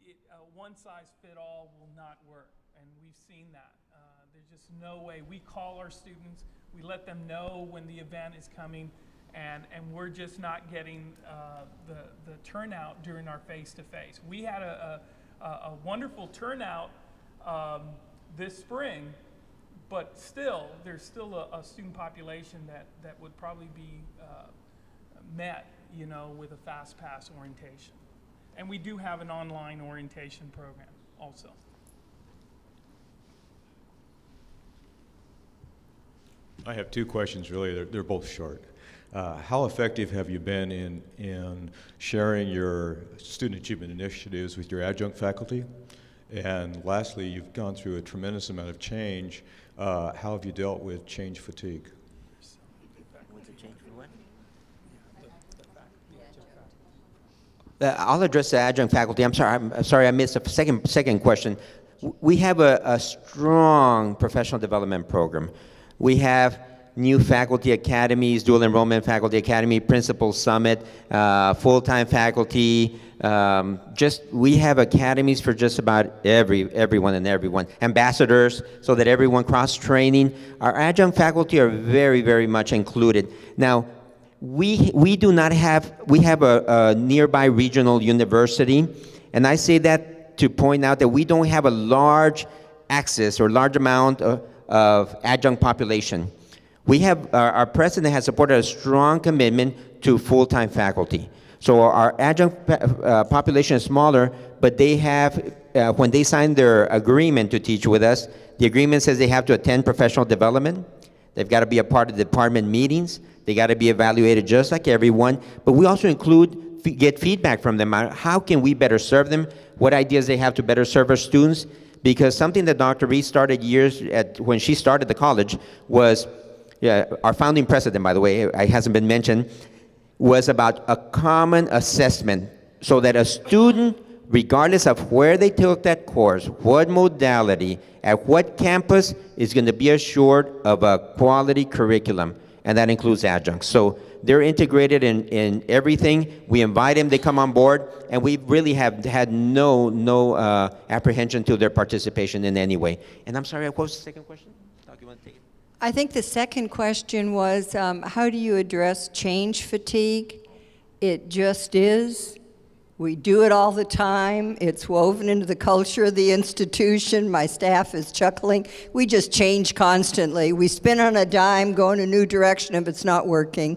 [SPEAKER 5] it, uh, one size fit all will not work, and we've seen that. Uh, there's just no way. We call our students, we let them know when the event is coming, and, and we're just not getting uh, the, the turnout during our face-to-face. We had a, a, a wonderful turnout um, this spring, but still, there's still a, a student population that, that would probably be uh, met, you know, with a fast pass orientation. And we do have an online orientation program also.
[SPEAKER 12] I have two questions, really. They're, they're both short. Uh, how effective have you been in, in sharing your student achievement initiatives with your adjunct faculty? And lastly, you've gone through a tremendous amount of change. Uh, how have you dealt with change fatigue?
[SPEAKER 7] Uh, I'll address the adjunct faculty. I'm sorry, I'm, sorry I missed a second, second question. We have a, a strong professional development program. We have new faculty academies, dual enrollment faculty academy, principal summit, uh, full-time faculty. Um, just we have academies for just about every everyone and everyone. Ambassadors, so that everyone cross training. Our adjunct faculty are very very much included. Now we, we do not have, we have a, a nearby regional university, and I say that to point out that we don't have a large access or large amount of, of adjunct population. We have, our, our president has supported a strong commitment to full-time faculty. So our adjunct uh, population is smaller, but they have, uh, when they sign their agreement to teach with us, the agreement says they have to attend professional development, They've got to be a part of the department meetings. They got to be evaluated just like everyone. But we also include get feedback from them. How can we better serve them? What ideas they have to better serve our students? Because something that Dr. Reed started years at when she started the college was yeah, our founding president, by the way, uh, it hasn't been mentioned, was about a common assessment so that a student, regardless of where they took that course, what modality, at what campus, is going to be assured of a quality curriculum, and that includes adjuncts. So they're integrated in, in everything. We invite them, they come on board, and we really have had no, no uh, apprehension to their participation in any way. And I'm sorry, what was the second question?
[SPEAKER 2] I think the second question was, um, how do you address change fatigue? It just is. We do it all the time. It's woven into the culture of the institution. My staff is chuckling. We just change constantly. We spin on a dime, go in a new direction if it's not working.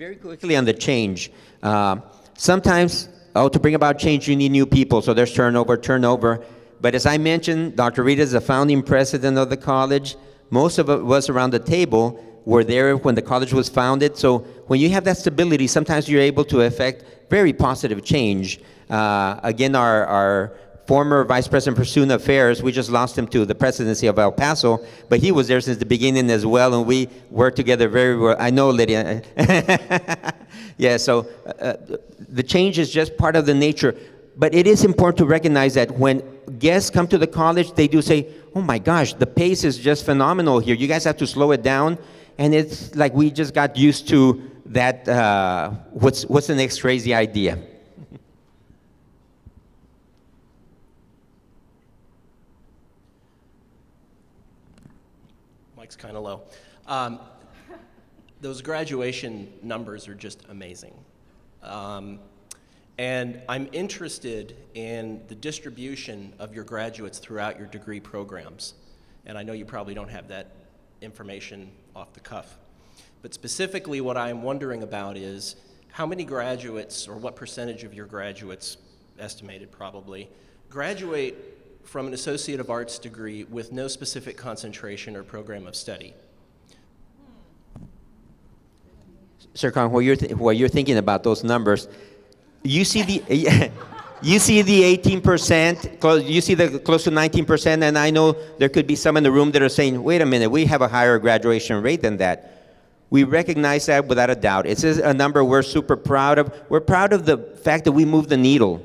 [SPEAKER 7] Very quickly on the change. Uh, sometimes, oh, to bring about change, you need new people, so there's turnover, turnover. But as I mentioned, Dr. Reed is the founding president of the college. Most of us around the table were there when the college was founded. So when you have that stability, sometimes you're able to affect very positive change. Uh, again, our, our former vice president student affairs, we just lost him to the presidency of El Paso, but he was there since the beginning as well, and we worked together very well. I know, Lydia. <laughs> yeah, so uh, the change is just part of the nature. But it is important to recognize that when guests come to the college, they do say, oh my gosh, the pace is just phenomenal here. You guys have to slow it down. And it's like we just got used to that, uh, what's, what's the next crazy idea?
[SPEAKER 13] Kind of low. Um, those graduation numbers are just amazing. Um, and I'm interested in the distribution of your graduates throughout your degree programs. And I know you probably don't have that information off the cuff. But specifically, what I'm wondering about is how many graduates, or what percentage of your graduates, estimated probably, graduate from an Associate of Arts degree with no specific concentration or program of study?
[SPEAKER 7] Serkan, while you're, you're thinking about those numbers, you see the <laughs> you see the 18%, you see the close to 19%, and I know there could be some in the room that are saying, wait a minute, we have a higher graduation rate than that. We recognize that without a doubt. It's a number we're super proud of. We're proud of the fact that we moved the needle.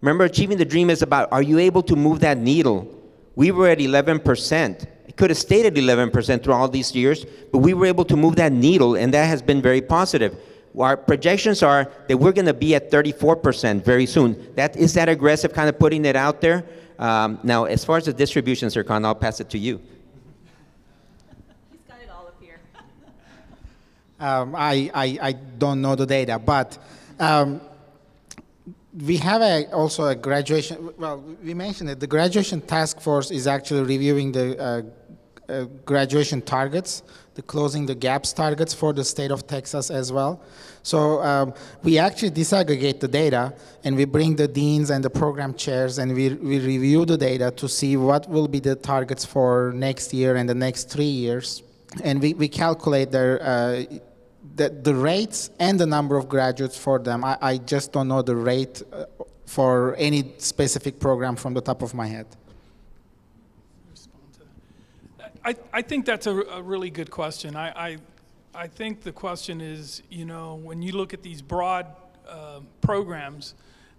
[SPEAKER 7] Remember, achieving the dream is about are you able to move that needle? We were at 11%. It could have stayed at 11% through all these years, but we were able to move that needle, and that has been very positive. Our projections are that we're going to be at 34% very soon. That is that aggressive, kind of putting it out there. Um, now, as far as the distribution, Serkan, I'll pass it to you.
[SPEAKER 8] He's got it all up here. <laughs>
[SPEAKER 4] Um, I, I, I don't know the data, but um, we have a, also a graduation, well, we mentioned it, the graduation task force is actually reviewing the uh, uh, graduation targets, the closing the gaps targets for the state of Texas as well. So um, we actually disaggregate the data and we bring the deans and the program chairs and we, we review the data to see what will be the targets for next year and the next three years. And we, we calculate their, uh, the, the rates and the number of graduates for them. I, I just don't know the rate uh, for any specific program from the top of my head.
[SPEAKER 5] I, I think that's a, a really good question. I, I, I, think the question is, you know, when you look at these broad uh, programs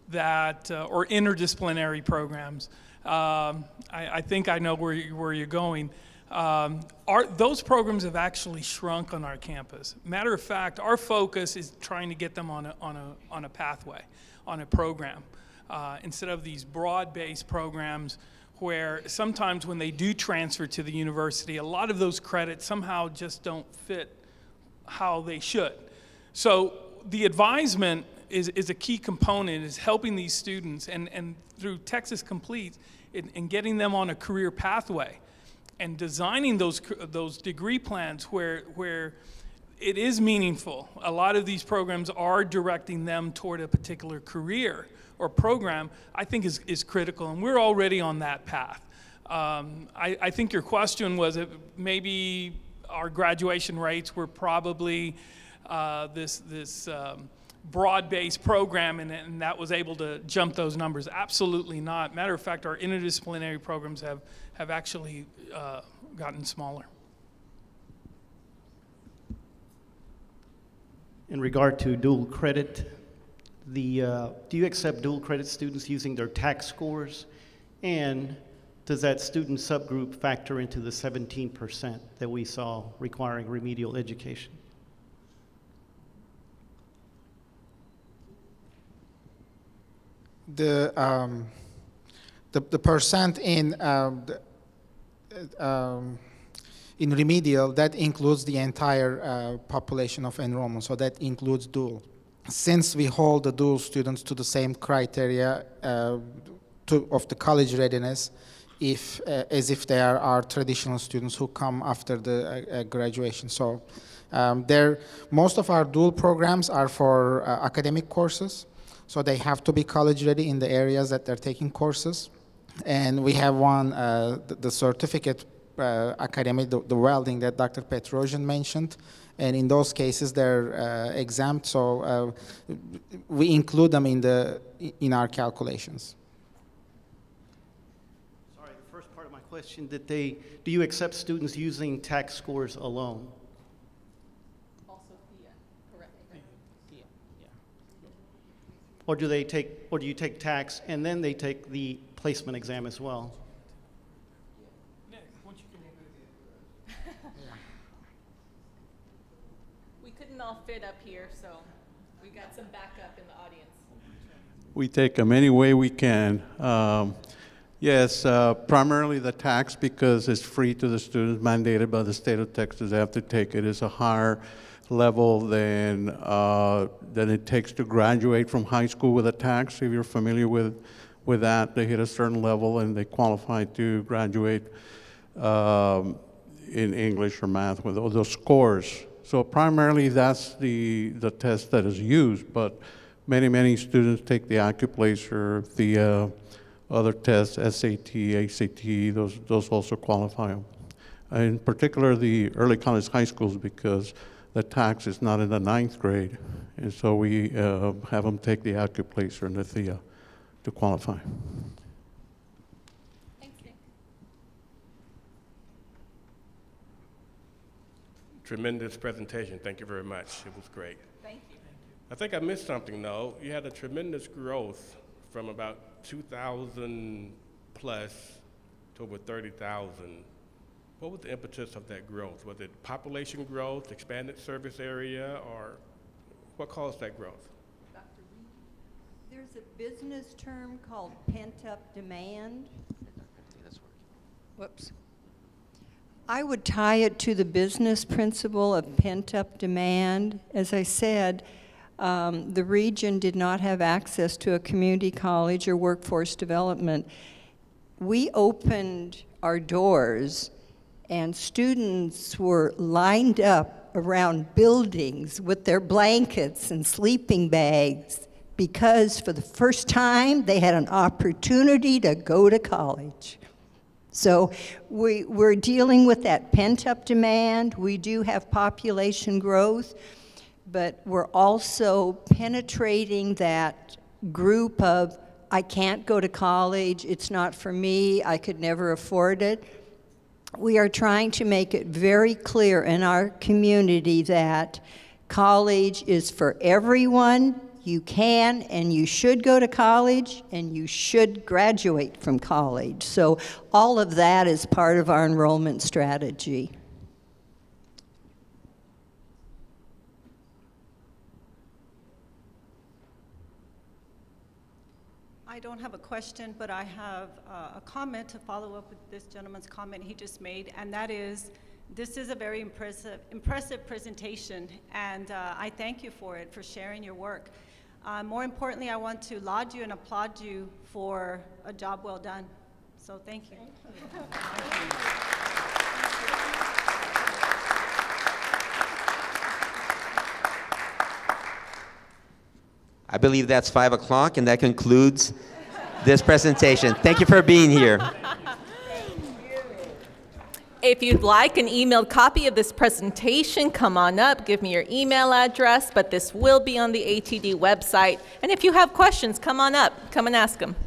[SPEAKER 5] that, uh, or interdisciplinary programs, um, I, I, think I know where, where you're going. Um, our, those programs have actually shrunk on our campus. Matter of fact, our focus is trying to get them on a, on a, on a pathway, on a program, uh, instead of these broad-based programs where sometimes when they do transfer to the university, a lot of those credits somehow just don't fit how they should. So the advisement is, is a key component, is helping these students and, and through Texas Complete in getting them on a career pathway and designing those, those degree plans where, where it is meaningful. A lot of these programs are directing them toward a particular career or program, I think is, is critical, and we're already on that path. Um, I, I, think your question was maybe our graduation rates were probably uh, this, this um, broad-based program and, and, that was able to jump those numbers. Absolutely not. Matter of fact, our interdisciplinary programs have, have actually uh, gotten smaller.
[SPEAKER 14] In regard to dual credit, the, uh, do you accept dual credit students using their TAKS scores? And does that student subgroup factor into the 17% that we saw requiring remedial education?
[SPEAKER 4] The, um, the, the percent in um, the um, in remedial, that includes the entire uh, population of enrollment, so that includes dual. Since we hold the dual students to the same criteria uh, to, of the college readiness, if, uh, as if they are our traditional students who come after the uh, uh, graduation. So um, there, most of our dual programs are for uh, academic courses, so they have to be college ready in the areas that they're taking courses. And we have one, uh, the, the certificate uh, academic, the, the, welding that Dr. Petrosian mentioned. And in those cases, they're uh, exempt, so uh, we include them in, the, in our calculations.
[SPEAKER 14] Sorry, the first part of my question, did they, do you accept students using TAKS scores alone?
[SPEAKER 8] Also, yeah, correct.
[SPEAKER 1] Yeah, yeah.
[SPEAKER 14] Or do they take, or do you take TAKS and then they take the placement exam as well? <laughs>
[SPEAKER 8] We couldn't all fit up here, so we got some backup in the audience.
[SPEAKER 15] We take them any way we can. Um, yes, uh, primarily the TAKS because it's free to the students, mandated by the state of Texas. They have to take it. It's a higher level than uh, than it takes to graduate from high school with a TAKS. If you're familiar with with that, they hit a certain level and they qualify to graduate um, in English or math with those, those scores. So primarily that's the, the test that is used, but many, many students take the Accuplacer, the uh, other tests, SAT, ACT, those, those also qualify. In particular, the early college high schools because the TAKS is not in the ninth grade. And so we uh, have them take the Accuplacer and the THEA to qualify.
[SPEAKER 16] Tremendous presentation. Thank you very much. It was great.
[SPEAKER 8] Thank you.
[SPEAKER 16] I think I missed something though. You had a tremendous growth from about 2,000 plus to over 30,000. What was the impetus of that growth? Was it population growth, expanded service area, or what caused that growth?
[SPEAKER 2] There's a business term called pent-up demand. Whoops. I would tie it to the business principle of pent-up demand. As I said, um, the region did not have access to a community college or workforce development. We opened our doors and students were lined up around buildings with their blankets and sleeping bags because for the first time they had an opportunity to go to college. So we, we're dealing with that pent-up demand. We do have population growth, but we're also penetrating that group of, I can't go to college, it's not for me, I could never afford it. We are trying to make it very clear in our community that college is for everyone, you can and you should go to college and you should graduate from college. So all of that is part of our enrollment strategy.
[SPEAKER 17] I don't have a question, but I have uh, a comment to follow up with this gentleman's comment he just made, and that is, this is a very impressive, impressive presentation, and uh, I thank you for it, for sharing your work. Uh, more importantly, I want to laud you and applaud you for a job well done. So thank you.
[SPEAKER 7] I believe that's five o'clock, and that concludes this presentation. Thank you for being here.
[SPEAKER 8] If you'd like an emailed copy of this presentation, come on up, give me your email address, but this will be on the ATD website. And if you have questions, come on up, come and ask them.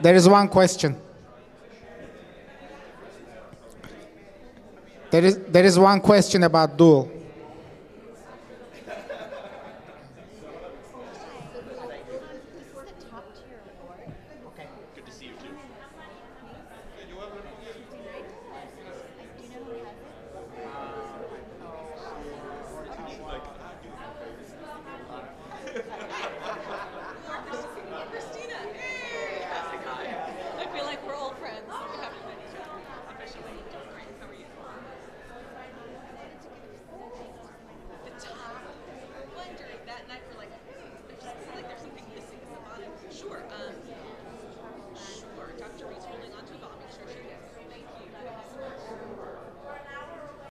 [SPEAKER 4] There is one question. There is, there is one question about dual.